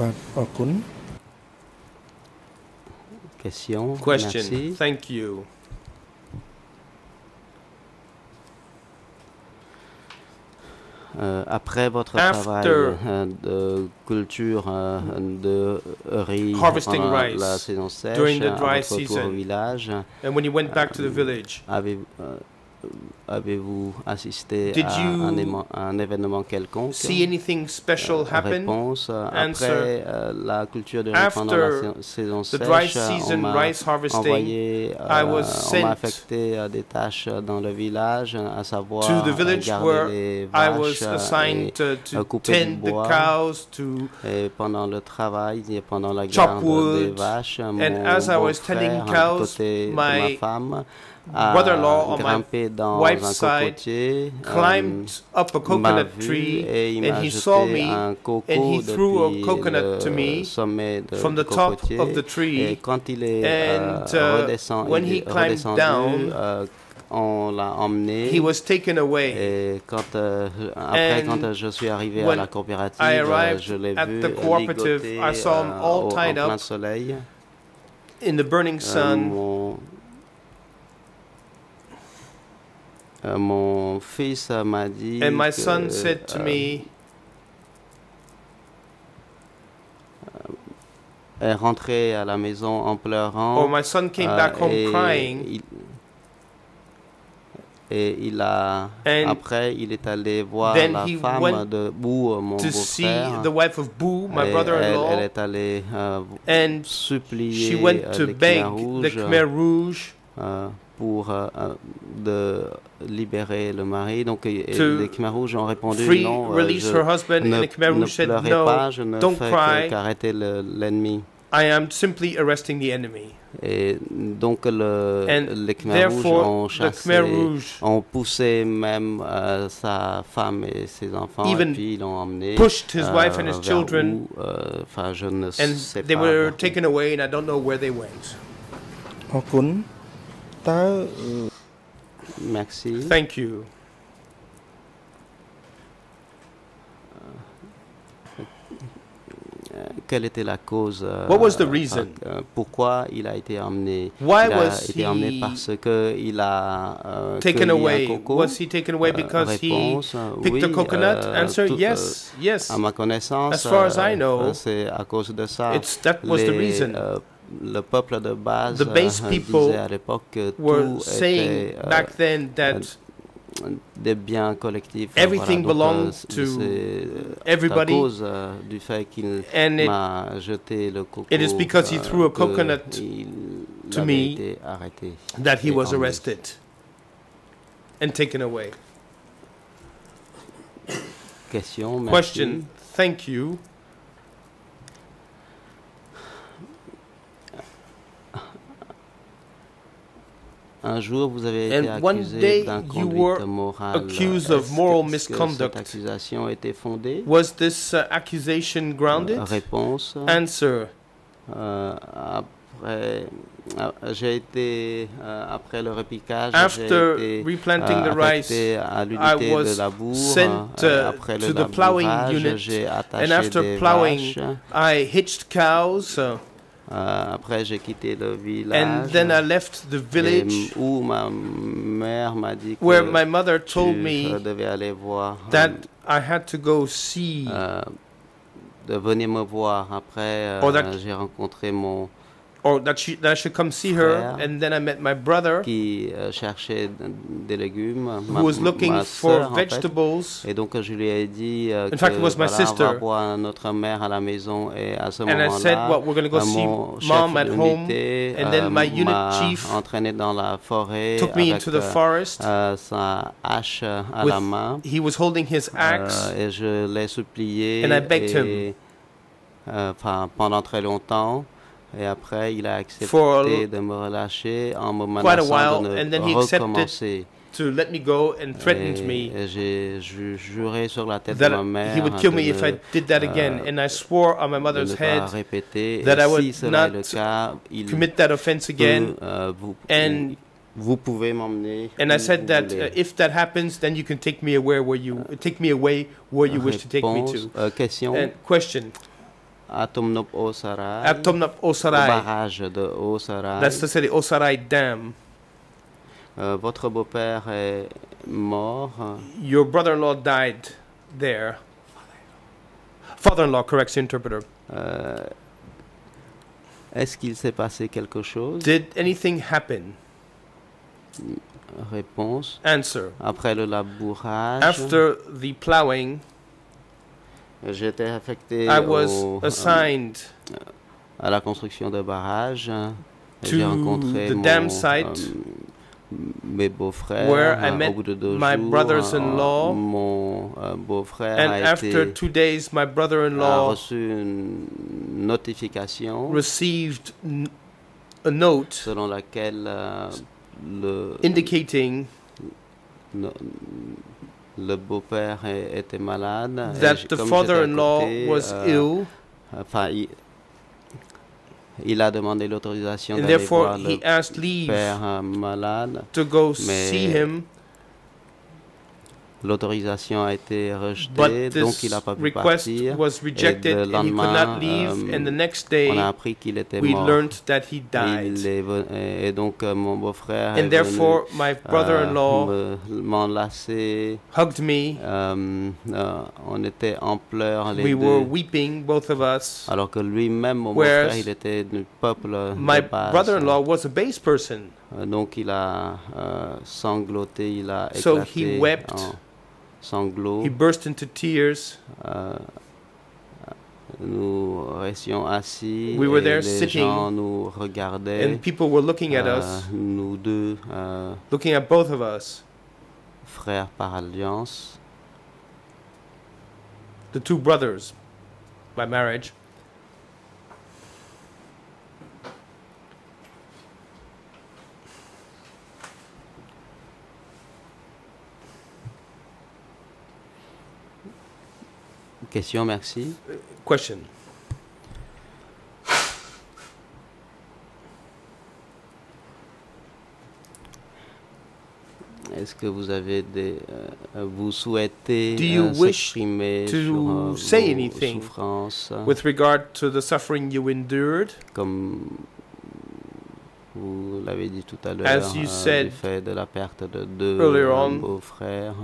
បាទអរគុណ Question. Question. Merci. Thank you. Euh, après votre After travail euh, de culture euh, de riz harvesting rice la saison sèche, during the dry votre season, au village, and when you went back to the village, avez, Avez-vous assisté Did à un, un, événement quelconque? see anything special happen? Réponse après euh, la culture de riz pendant la saison sèche, on m'a envoyé, euh, on m'a affecté euh, des tâches dans le village, à savoir to the village garder les vaches I was assigned et to couper du bois. Cows, to et pendant le travail et pendant la garde des vaches, and mon as I was tending cows, côté my de ma femme brother-in-law on my wife's side climbed euh, up a coconut tree and he saw me and he threw a coconut to me from the top of the tree and uh, when he climbed down euh, on l'a emmené. He was taken away. Et quand, euh, après, And quand je suis arrivé à la coopérative, euh, je l'ai vu ligoté I saw him all au, tied en plein up soleil. In the burning sun. Euh, mon, Euh, mon fils m'a dit. And my que, son said to euh, me. est rentré à la maison en pleurant. Oh, my son came back home et crying. Il, et il a And après il est allé voir la femme de Bou, mon beau-frère. the wife of Boo, my elle, brother-in-law. elle, est allée euh, And supplier she went euh, to les beg Khmer Rouges, the Khmer Rouge euh, pour euh, de libérer le mari. Donc les Khmer Rouges ont répondu free, non, euh, release her ne, and the no, pas, je ne fais qu'arrêter l'ennemi. I am simply arresting the enemy. Et donc le, and les Khmer Rouges ont chassé, Rouge ont poussé même euh, sa femme et ses enfants, Even et puis ils l'ont emmené pushed his euh, wife and euh, his children. où, euh, Enfin, euh, je ne and sais they were taken away, and I don't know where they went. ขอบคุณตา Merci. Thank you. Euh, quelle était la cause euh, What was the reason? Euh, pourquoi il a été emmené? Why il a was été he emmené parce qu'il a taken away? Coco? Was he taken away because he picked a coconut? Answer yes, yes. À ma connaissance, as far as I know, c'est à cause de ça. It's, that was the reason. Le peuple de base the euh, base people à l'époque were tout saying était, euh, back then that euh, des biens collectifs. Everything voilà, belonged donc, to everybody. à cause euh, du fait qu'il And m'a jeté le coco. it is because he euh, threw a coconut to me arrêté that he was arrested and taken away. Question. Question. Thank you. Un jour, vous avez été And one accusé day you d'inconduite were morale. accused of moral que- est-ce que misconduct? Cette accusation était fondée? Was this uh, accusation grounded? Réponse. Answer. Euh, après, euh, j'ai été euh, après le repiquage. After j'ai été, replanting euh, the rice, à I l'unité was de labour. sent Euh, uh, après to le the plowing labourage, unit, j'ai attaché and after des plowing, vaches. I hitched cows. uh, Euh, après, j'ai quitté le village. and then I left the village où ma mère m'a dit que where my mother told me devais aller voir. that I had to go see euh, de venir me voir. Après, euh, j'ai rencontré mon or that she that I should come see her, Frère. and then I met my brother qui euh, cherchait des légumes. who was looking ma for sœur, en fait. vegetables. Et donc je lui ai dit euh, In fact, it was my voilà, sister. on va voir notre mère à la maison et à ce And I said, moment-là, well, we're go euh, see chef mom at home. And then euh, my unit m'a chief entraîné dans la forêt took me avec into the forest euh, sa hache à with- la main. He was holding his axe, et je l'ai supplié And I begged et, enfin, pendant très longtemps. Et après, il a accepté a de me relâcher en me quite a menaçant while, de and then ne he accepted recommencer. to let me go and threatened me et j'ai ju- juré sur la tête de ma mère he would kill me if I did that again. euh, And I swore on my mother's head that I would not commit that offense again. euh, And vous pouvez m'emmener. and I said that uh, if that happens, then you can take me away where you take me away where you wish to take me to. euh, question. And question: à Tomnop Osarai, At Tomnap au Osarai, barrage de Osarai. that's the city Osarai Dam. Euh, votre beau-père est mort. Your brother-in-law died there. Father-in-law corrects the interpreter. Euh, Est-ce qu'il s'est passé quelque chose? Did anything happen? Réponse. Answer. Après le labourage, After the plowing, j'étais affecté I was au- assigned à la construction de barrages. J'ai rencontré the mon, dam site euh, mes beaux-frères. where I euh, met au bout de deux my jours, brothers-in-law. euh, mon beau-frère and a after été two days, my a brother-in-law reçu une notification received a note selon laquelle euh, le, indicating le beau-père était malade. that the father-in-law was euh, ill, Enfin, il, il a demandé l'autorisation d'aller therefore voir le he asked leave père euh, malade. to go Mais see him. L'autorisation a été rejetée, donc il n'a pas pu partir. was rejected, et le and he could lendemain, not leave. euh, and the next day, on a appris qu'il était we mort. learned that he Il died. est et donc euh, mon beau-frère est And therefore, my venu, euh, me- m'enlacer. hugged me. Euh, euh, on était en pleurs les We deux. were weeping, both of us. Alors que lui-même, mon beau-frère, il était du peuple My de base. brother-in-law was a base person, Euh, donc il a euh, sangloté, il a So he wept. en sanglots. he burst into tears. Euh, nous restions assis We were et there les sitting, gens nous regardaient. And people were looking at Euh, us, nous deux, euh, looking at both of us, frères par alliance. the two brothers by marriage. Question, merci. Question. Est-ce que vous avez des, euh, vous souhaitez Do you wish to sur, say anything with regard to the suffering you endured? Comme vous l'avez dit tout à l'heure, du fait de la perte de deux beaux-frères.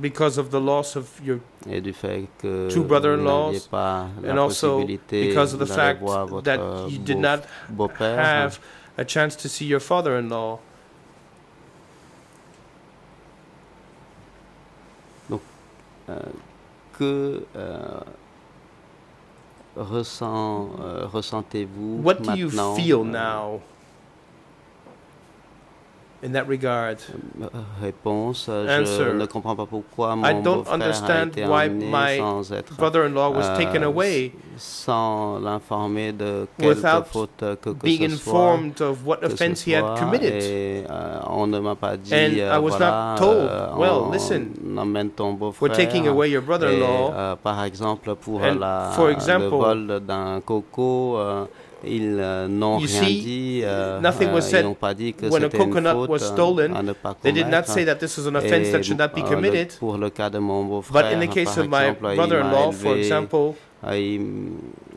Because of the loss of your et du fait que two brother-in-laws, and also because of the fact that you euh, did not have a chance to see your father-in-law. Donc, euh, que euh, ressent, euh, ressentez-vous What do you feel euh, now? In that regard? Réponse Je ne comprends pas pourquoi mon a été emmené sans être brother-in-law was euh, taken away sans l'informer de quelque faute que, que being ce informed soit, of what offense he had committed. Et, euh, on ne m'a pas dit And euh, I was voilà, not told. Euh, well, on, listen. On ton. We're taking away your brother-in-law. Euh, par exemple pour la, for example, le vol d'un coco. Euh, Ils euh, n'ont rien see, dit. Euh, nothing was euh, said ils n'ont pas dit que when a coconut faute, was stolen. à ne pas they did not say that this was an offense that should not be committed. Euh, le, pour le cas de mon beau-frère, But in the case of my brother-in-law, for example, et,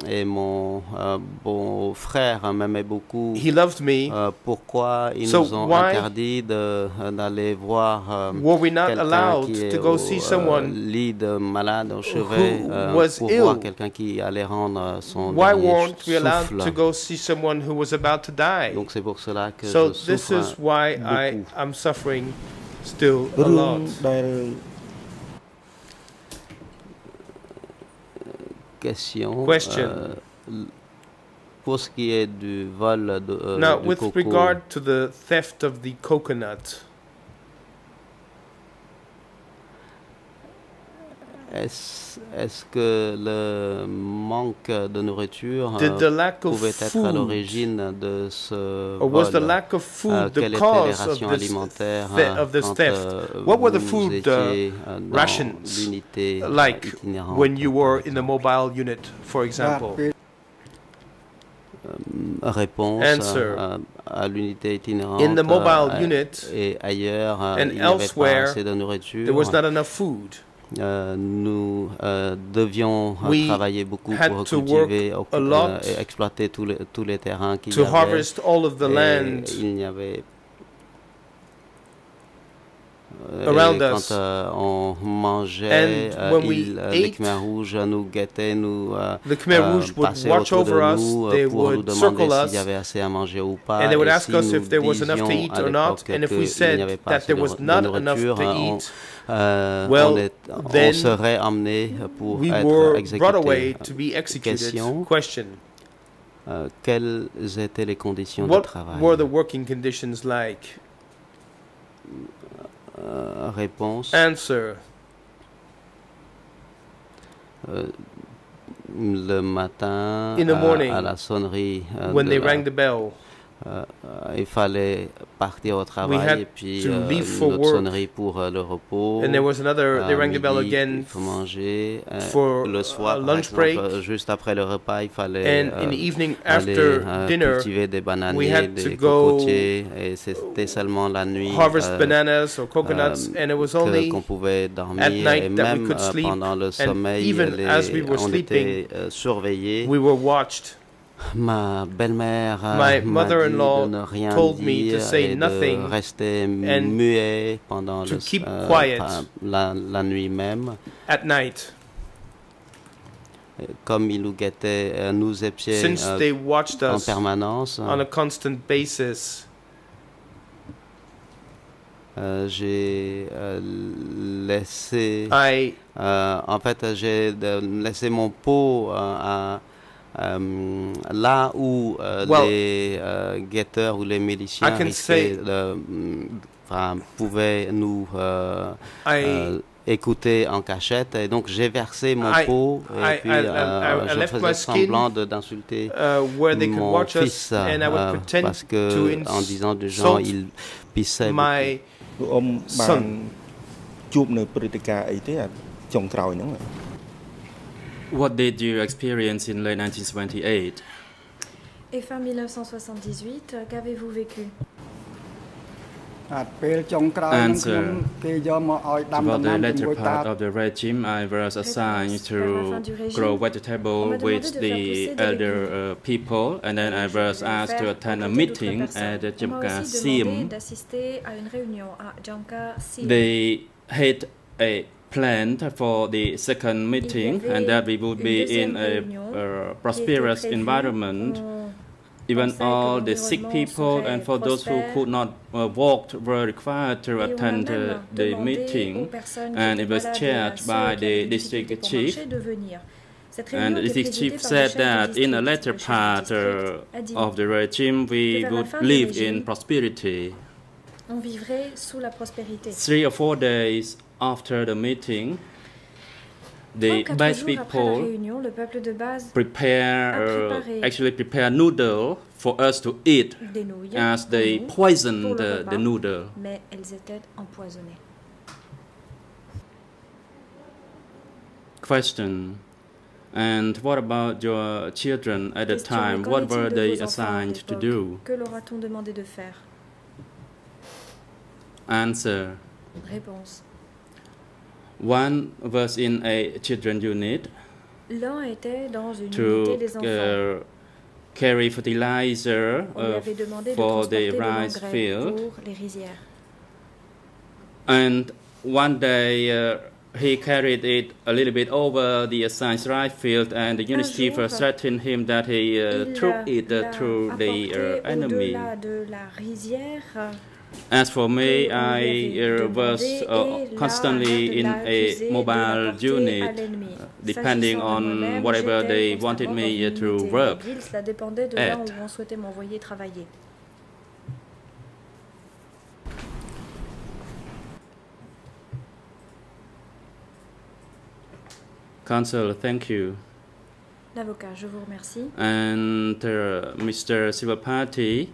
et mon euh, beau-frère m'aimait beaucoup. He loved me. Euh, pourquoi ils so nous ont interdit d'aller voir euh, were we not quelqu'un qui est to go au see someone lit de malade au chevet pour ill? voir quelqu'un qui allait rendre son Why dernier weren't we allowed souffle? to go see someone who was about to die? Donc c'est pour cela que so je this souffre is why beaucoup. I am suffering still a lot. Question. Question. Euh, pour ce qui est du vol de, euh, Now, du with coco, regard to the theft of the coconut, est-ce est que le manque de nourriture of pouvait être à l'origine de ce or was vol the lack of food Euh, the Quelles étaient les cause rations of this, alimentaires the- of this quand, theft? euh, What were the food uh, euh, rations l'unité like itinérante? when you were in the mobile unit, for example? réponse Answer. euh, à l'unité itinérante In the mobile euh, unit et ailleurs euh, and il n'y avait pas elsewhere, assez de nourriture there was not enough food. Euh, nous euh, devions euh, We travailler beaucoup pour cultiver et exploiter tous les, tous les terrains qu'il y avait. harvest all of the Et land il n'y avait around et quand us. euh, on mangeait, And when we ils, euh, les Khmer rouges nous guettaient, nous The Khmer Rouge would passaient watch autour de over us, nous they pour nous would demander circle us, s'il y avait assez à manger ou pas. and they would ask si us nous if there was enough to eat or not, and if we il said that there was not enough to on- eat, euh, well, on, est, on then serait emmené pour we être exécuté. brought away to be executed. Question. Euh, quelles étaient les conditions de travail? were the working conditions like? Euh, Réponse. Answer. Le matin, In the à- morning, à, la sonnerie When de they la- rang the bell, euh, euh, il fallait partir au travail et puis euh, une autre sonnerie pour euh, le repos. and there was another, they rang the bell again faut manger. For le soir, lunch break. juste après le repas, il fallait And in the evening aller after euh, dinner, cultiver des bananiers, des cocotiers et c'était seulement la nuit harvest bananas or coconuts, and it was only qu'on pouvait dormir at night et that we même could sleep, pendant le and sommeil, even les- as we were on sleeping, était surveillés. we were watched. Ma belle-mère euh, m'a dit told me dire to say et nothing de rester muet pendant to le, keep euh, quiet la, la nuit même. at night. Comme ils nous guettaient, euh, nous épiaient Since euh, they watched en us permanence, on a constant basis, euh, j'ai euh, laissé... I Euh, en fait, j'ai laissé mon pot euh, à- euh, là où euh, Well, les euh, guetteurs ou les miliciens I can risquaient say- de- mm, enfin, pouvaient nous euh, I- euh, écouter en cachette. Et donc, j'ai versé mon I- pot et I- puis I- I- euh, I je left my faisais skin, semblant de- d'insulter uh, where they could mon watch us, fils and I would euh, pretend parce to que en disant du genre, insult il pissait beaucoup. my លោកអ៊ំបាន son. ជួបនៅព្រឹត្តិការណ៍អីទេអាចុងក្រោយហ្នឹង What did you experience in late 1978? Et fin 1978, euh, qu'avez-vous vécu? Answer. about the later part of the regime I was assigned to grow vegetable with the elder uh, people and then I was asked to attend a meeting at the Jamka Sim. they had a plan for the second meeting and that we would be in a, a prosperous environment. even all the sick people and for those who could not uh, walk were required to attend uh, the meeting. and it was chaired by the district chief. and the district chief said that in a later part uh, of the regime we would live in prosperity. on vivrait sous la prospérité. Three or four days after the meeting, the base people réunion, le peuple de base prepare uh, actually prepare noodle for us to eat as they poisoned the, the noodle. Mais elles étaient empoisonnées. Question. And what about your children at the time? What were they assigned to do? Que leur a-t-on demandé de faire? Answer. Réponse. One was in a children unit. L'un était dans une unité des enfants. Uh, carry fertilizer uh, for the rice field. Pour les rizières. And one day uh, he carried it a little bit over the assigned rice field, and the unit chief threatened him that he uh, threw it uh, through the uh, enemy. De la rizière, as for me, I uh, was uh, constantly in a mobile unit, uh, depending on whatever they wanted me to work at. Counsel, thank you. L'avocat, je vous remercie. And uh, Mr. Sivapati,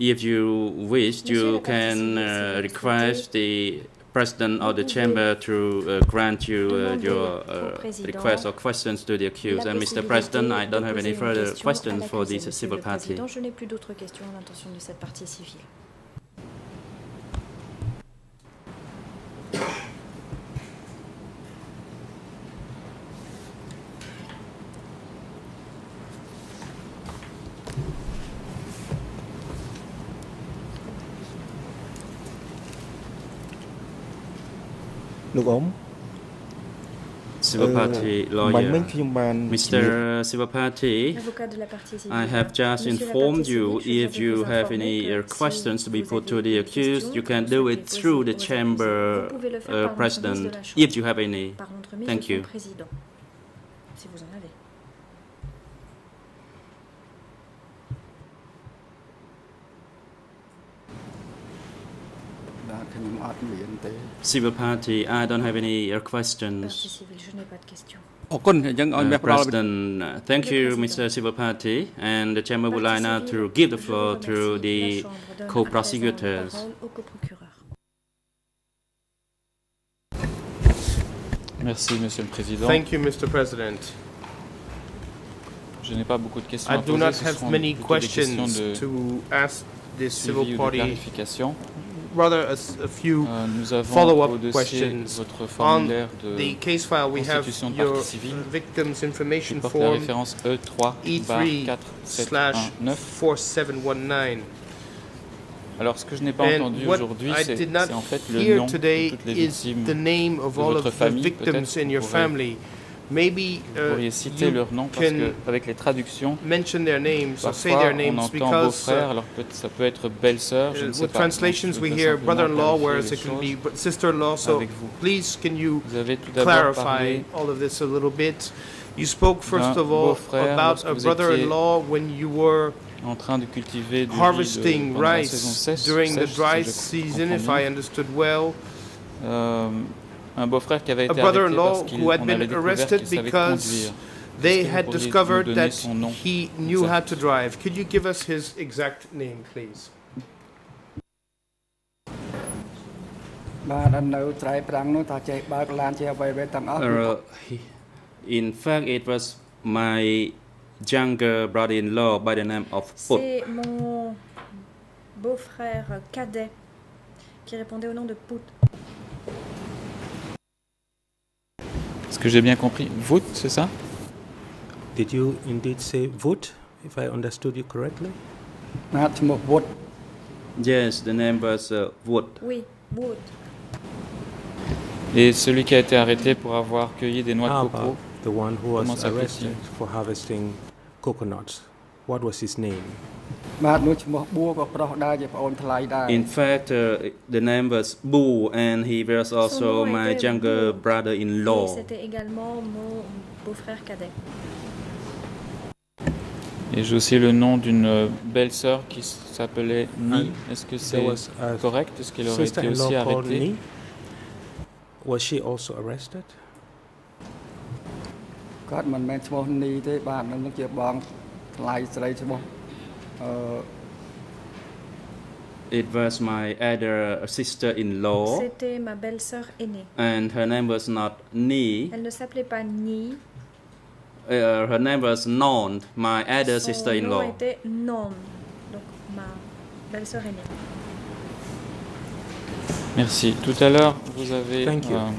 if you wish, you can uh, request the president of the chamber to uh, grant you uh, your uh, request or questions to the accused. And Mr. President, I don't have any further questions for this civil party. Sivapati lawyer. Mr. Sivapati, I have just informed you if you have any uh, questions to be put to the accused, you can do it through the chamber uh, president if you have any. Thank you. Civil party, I don't have any uh, questions. Uh, President, uh, thank you, Mr. Civil Party, and the Chamber would like now to give the floor to the co-prosecutors. Merci, Monsieur le Président. Thank you, Mr. President. Je n'ai pas beaucoup de questions I à do not have many questions questions to ask this civil ou de party clarification rather a, a few euh, follow-up questions. On the case file, we have your victim's information form E3 slash 4719. Alors, ce que je n'ai pas And entendu aujourd'hui, c'est en fait le nom de toutes les victimes de votre famille, peut-être, in vous your pourrez- family. Maybe Vous uh, pourriez citer you leur nom parce can que avec les traductions, mention their names or say their on names entend because beau-frère, uh, alors que ça peut être belle-sœur, je ne uh, sais with pas. translations we hear brother-in-law, whereas it can be sister-in-law. So please, can you Vous avez tout d'abord clarify all of this a little bit? You spoke first of all about a brother-in-law when you were en train de cultiver du harvesting de, pendant la saison rice during the dry season, if. I understood well. Euh, un beau-frère qui avait A été arrêté brother-in-law parce qu'il who had on been avait découvert arrested qu'il savait because conduire. they Est-ce que vous had pourriez discovered nous donner that son nom he knew how exact to drive. Could you give us his exact name, please? បាទនៅត្រៃប្រាំងនោះថាចេះបើកឡានចេះអ្វីៗទាំងអស់ Uh, he- in fact, it was my younger brother-in-law by the name of Put. C'est mon beau-frère cadet qui répondait au nom de Put. Est-ce que j'ai bien compris? Vout, c'est ça? Did you indeed say Vout, if I understood you correctly? Yes, the name was uh, Wood. Oui, Wood. Et celui qui a été arrêté pour avoir cueilli des noix de coco The one who was arrested for harvesting coconuts? What was his name? In fact, uh, the name was Boo, and he was also my younger brother-in-law. C'était également mon beau-frère cadet. Et j'ai aussi le nom d'une belle-sœur qui s'appelait Ni. Est-ce que c'est correct? Est-ce qu'elle aurait été aussi arrêtée? Was she also arrested? Uh, it was my other uh, sister-in-law. C'était ma belle-sœur aînée. And her name was not Ni. Elle ne s'appelait pas Ni. Uh, her name was Non, my other sister-in-law. Son nom était Non, donc ma belle-sœur aînée. Merci. Tout à l'heure, vous avez. Thank you. Euh,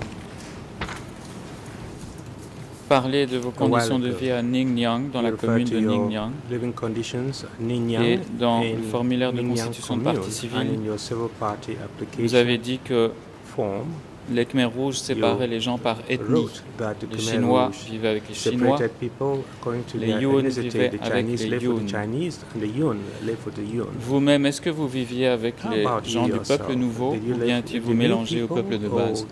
parler de vos conditions de vie à Ningniang, dans la commune de Ningniang, et dans le formulaire de constitution de parti civil, vous avez dit que les Khmer rouges séparaient les gens par ethnie. Les Chinois vivaient avec les Chinois, les Yun vivaient avec les Yun. Vous-même, est-ce que vous viviez avec les gens du peuple nouveau ou bien étiez-vous mélangé au peuple de base?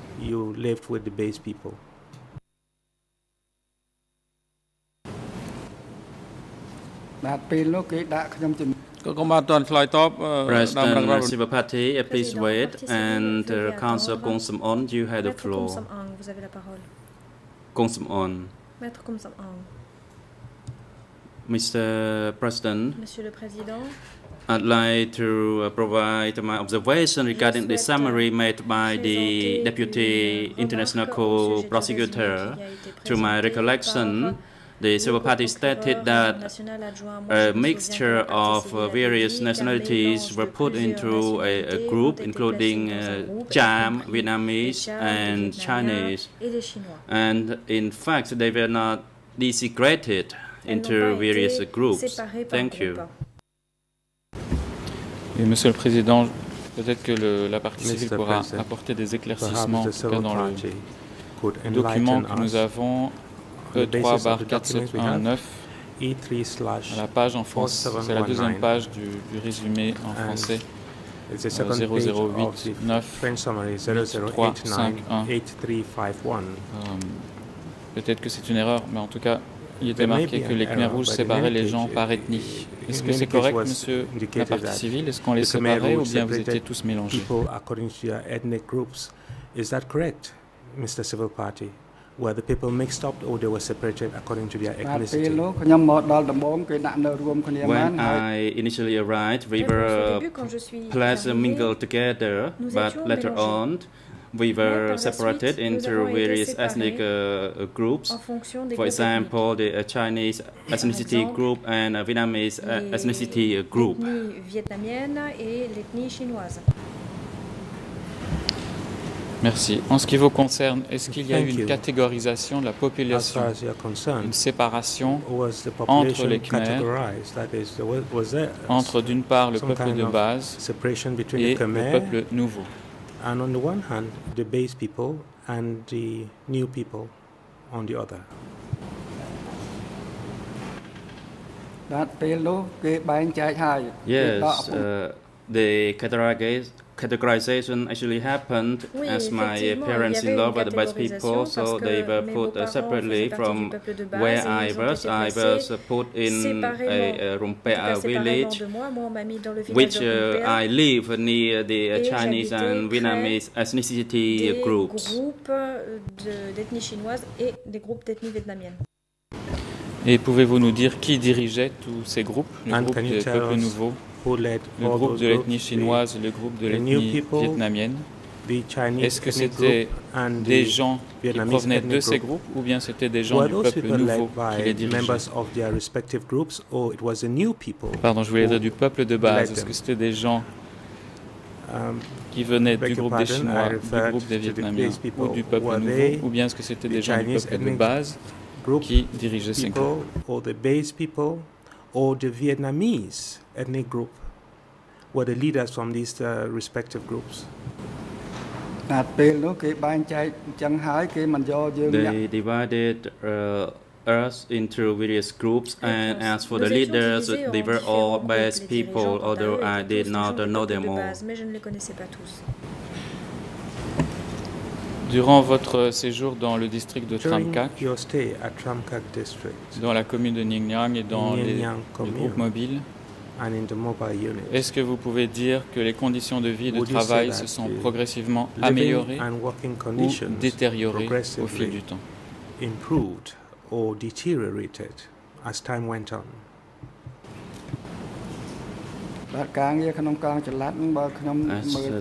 President Sivapati please wait and uh, Council Kong Sam On you have the floor. Vous avez la parole. Kong Sam On. Maître Kong Sam On. Mr President Président. I'd like to uh, provide my observation regarding the summary made by the Deputy International Co-Prosecutor. To my recollection, the Civil Party stated that a mixture of uh, various nationalities were put into a, a group, including uh, Cham, Vietnamese, and Chinese. And in fact, they were not desegregated into various groups. Thank you. Et Monsieur le Président, peut-être que le, la partie civile pourra apporter des éclaircissements dans le document que nous avons E3 bar 4719 à la page en français. C'est la deuxième page du, du résumé en français. 008 9 3 5 1. Peut-être que c'est une erreur, mais en tout cas, il était marqué que les Khmer rouges séparaient les gens par ethnie. Est-ce que c'est correct, monsieur la partie civile? Est-ce qu'on les séparait ou bien vous étiez tous mélangés? Is that correct, Mr. Civil Party? Were the people mixed up or they were separated according to their ethnicity? When I initially arrived, we were placed mingled together, but later on, we were separated into various ethnic uh, groups. For example, the uh, Chinese ethnicity group and uh, Vietnamese ethnicity group. Merci. En ce qui vous concerne, est-ce qu'il y a eu une catégorisation de la population, une séparation entre les Khmer, entre d'une part le peuple de base et le peuple nouveau. And on the one hand, the base people and the new people on the other. Yes, uh, the categorization categorization actually happened oui, as my parents-in-law were the best people, so they were put uh, separately from where I was. I was uh, put in a, a Rumpea village, which uh, I live near the uh, Chinese and Vietnamese ethnicity groups. Et pouvez-vous nous dire qui dirigeait tous ces groupes, le groupe des peuples nouveaux le groupe de l'ethnie chinoise et le groupe de l'ethnie vietnamienne. Est-ce que c'était des gens qui provenaient de ces groupes ou bien c'était des gens du peuple nouveau qui les dirigeaient? Pardon, je voulais dire du peuple de base. Est-ce que c'était des gens um, qui venaient du groupe des Chinois, du groupe des Vietnamiens ou du peuple nouveau, ou bien est-ce que c'était des gens du peuple de base qui dirigeaient ces groupes? Or the base people or the Vietnamese ethnic group were the leaders from these uh, respective groups. They divided uh, us into various groups, and as for the leaders, they were all best people, although I did not know them all. Durant votre séjour dans le district de Tramkak, dans la commune de Ningnyang et dans les, le groupe mobile, est-ce que vous pouvez dire que les conditions de vie et de travail se sont progressivement améliorées ou détériorées au fil du temps? or deteriorated as time went on? As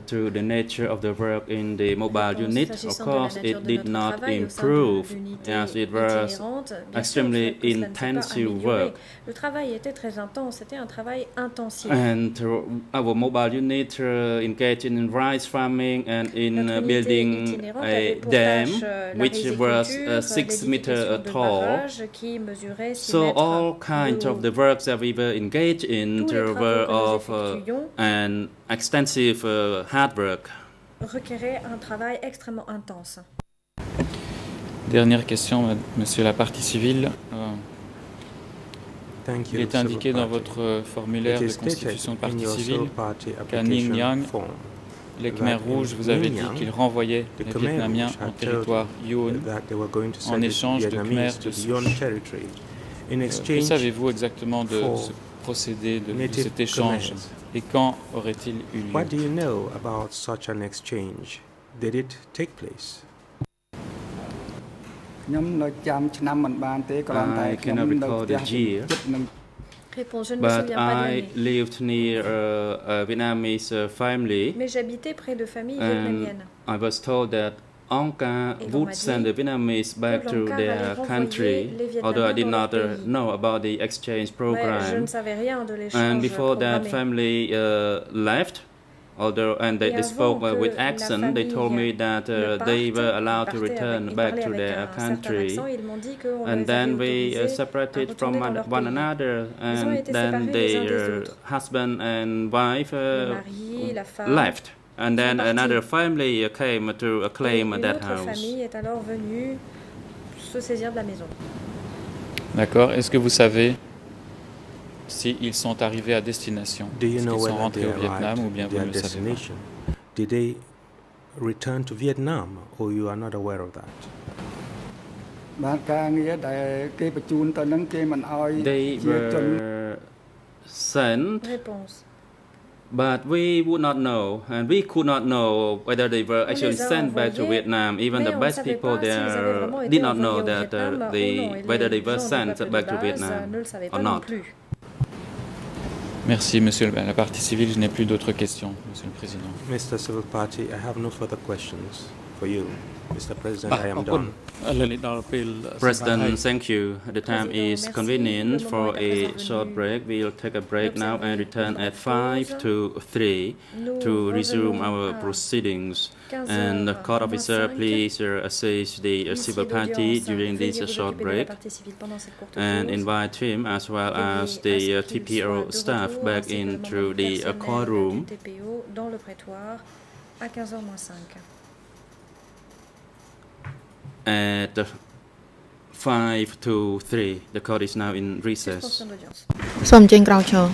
to the nature of the work in the mobile unit, of course, it did not improve as it was extremely intensive work. Le travail était très intense, c'était un travail intensif. And our mobile unit uh, engaged in rice farming and in uh, building a dam euh, which was uh, six meters tall. So all kinds of the works that we were engaged in were of uh, an extensive uh, hard work. Requérait un travail extrêmement intense. Dernière question, monsieur la partie civile. Euh, il est indiqué dans votre formulaire de constitution de partie civile qu'à Ningyan, les Khmer rouges vous avez dit qu'ils renvoyaient les Vietnamiens en territoire Yun en échange de Khmer de Que savez-vous exactement de ce procédé, de, de cet échange et quand aurait-il eu lieu? What do you know about such an exchange? Did it take place? I cannot recall the year. But I lived near uh, a Vietnamese uh, family. Mais j'habitais près de familles vietnamiennes. I was told that Anka would send the Vietnamese back to their country, although I did not uh, know about the exchange program. And before that family uh, left, although and they, they spoke uh, with accent, they told me that uh, they were allowed to return back to their country. And then we uh, separated from one another, and then their husband and wife uh, left. And then another family came to claim that house. famille est alors venue se saisir de la maison. D'accord. Est-ce que vous savez s'ils sont arrivés à destination? Est-ce qu'ils sont rentrés au Vietnam ou bien vous ne le savez pas? Did they return to Vietnam or you are not aware of that? They were sent Réponse. But we would not know, and we could not know whether they were actually sent back to Vietnam. Even the best people there did not know that uh, they, whether they were sent back to Vietnam or not. Merci, Monsieur la partie civile. Je n'ai plus d'autres questions, Monsieur le Président. Mr. Civil Party, I have no further questions for you. Mr. President, I am done. President, thank you. The time is convenient for a short break. We'll take a break now and return at 5 to 3 to resume our proceedings. And the court officer, please uh, assist the uh, civil party during this uh, short break and invite him as well as the uh, TPO staff back into the uh, courtroom. at 5 to 3 the court is now in recess សូមអញ្ជើញក្រោកឈរ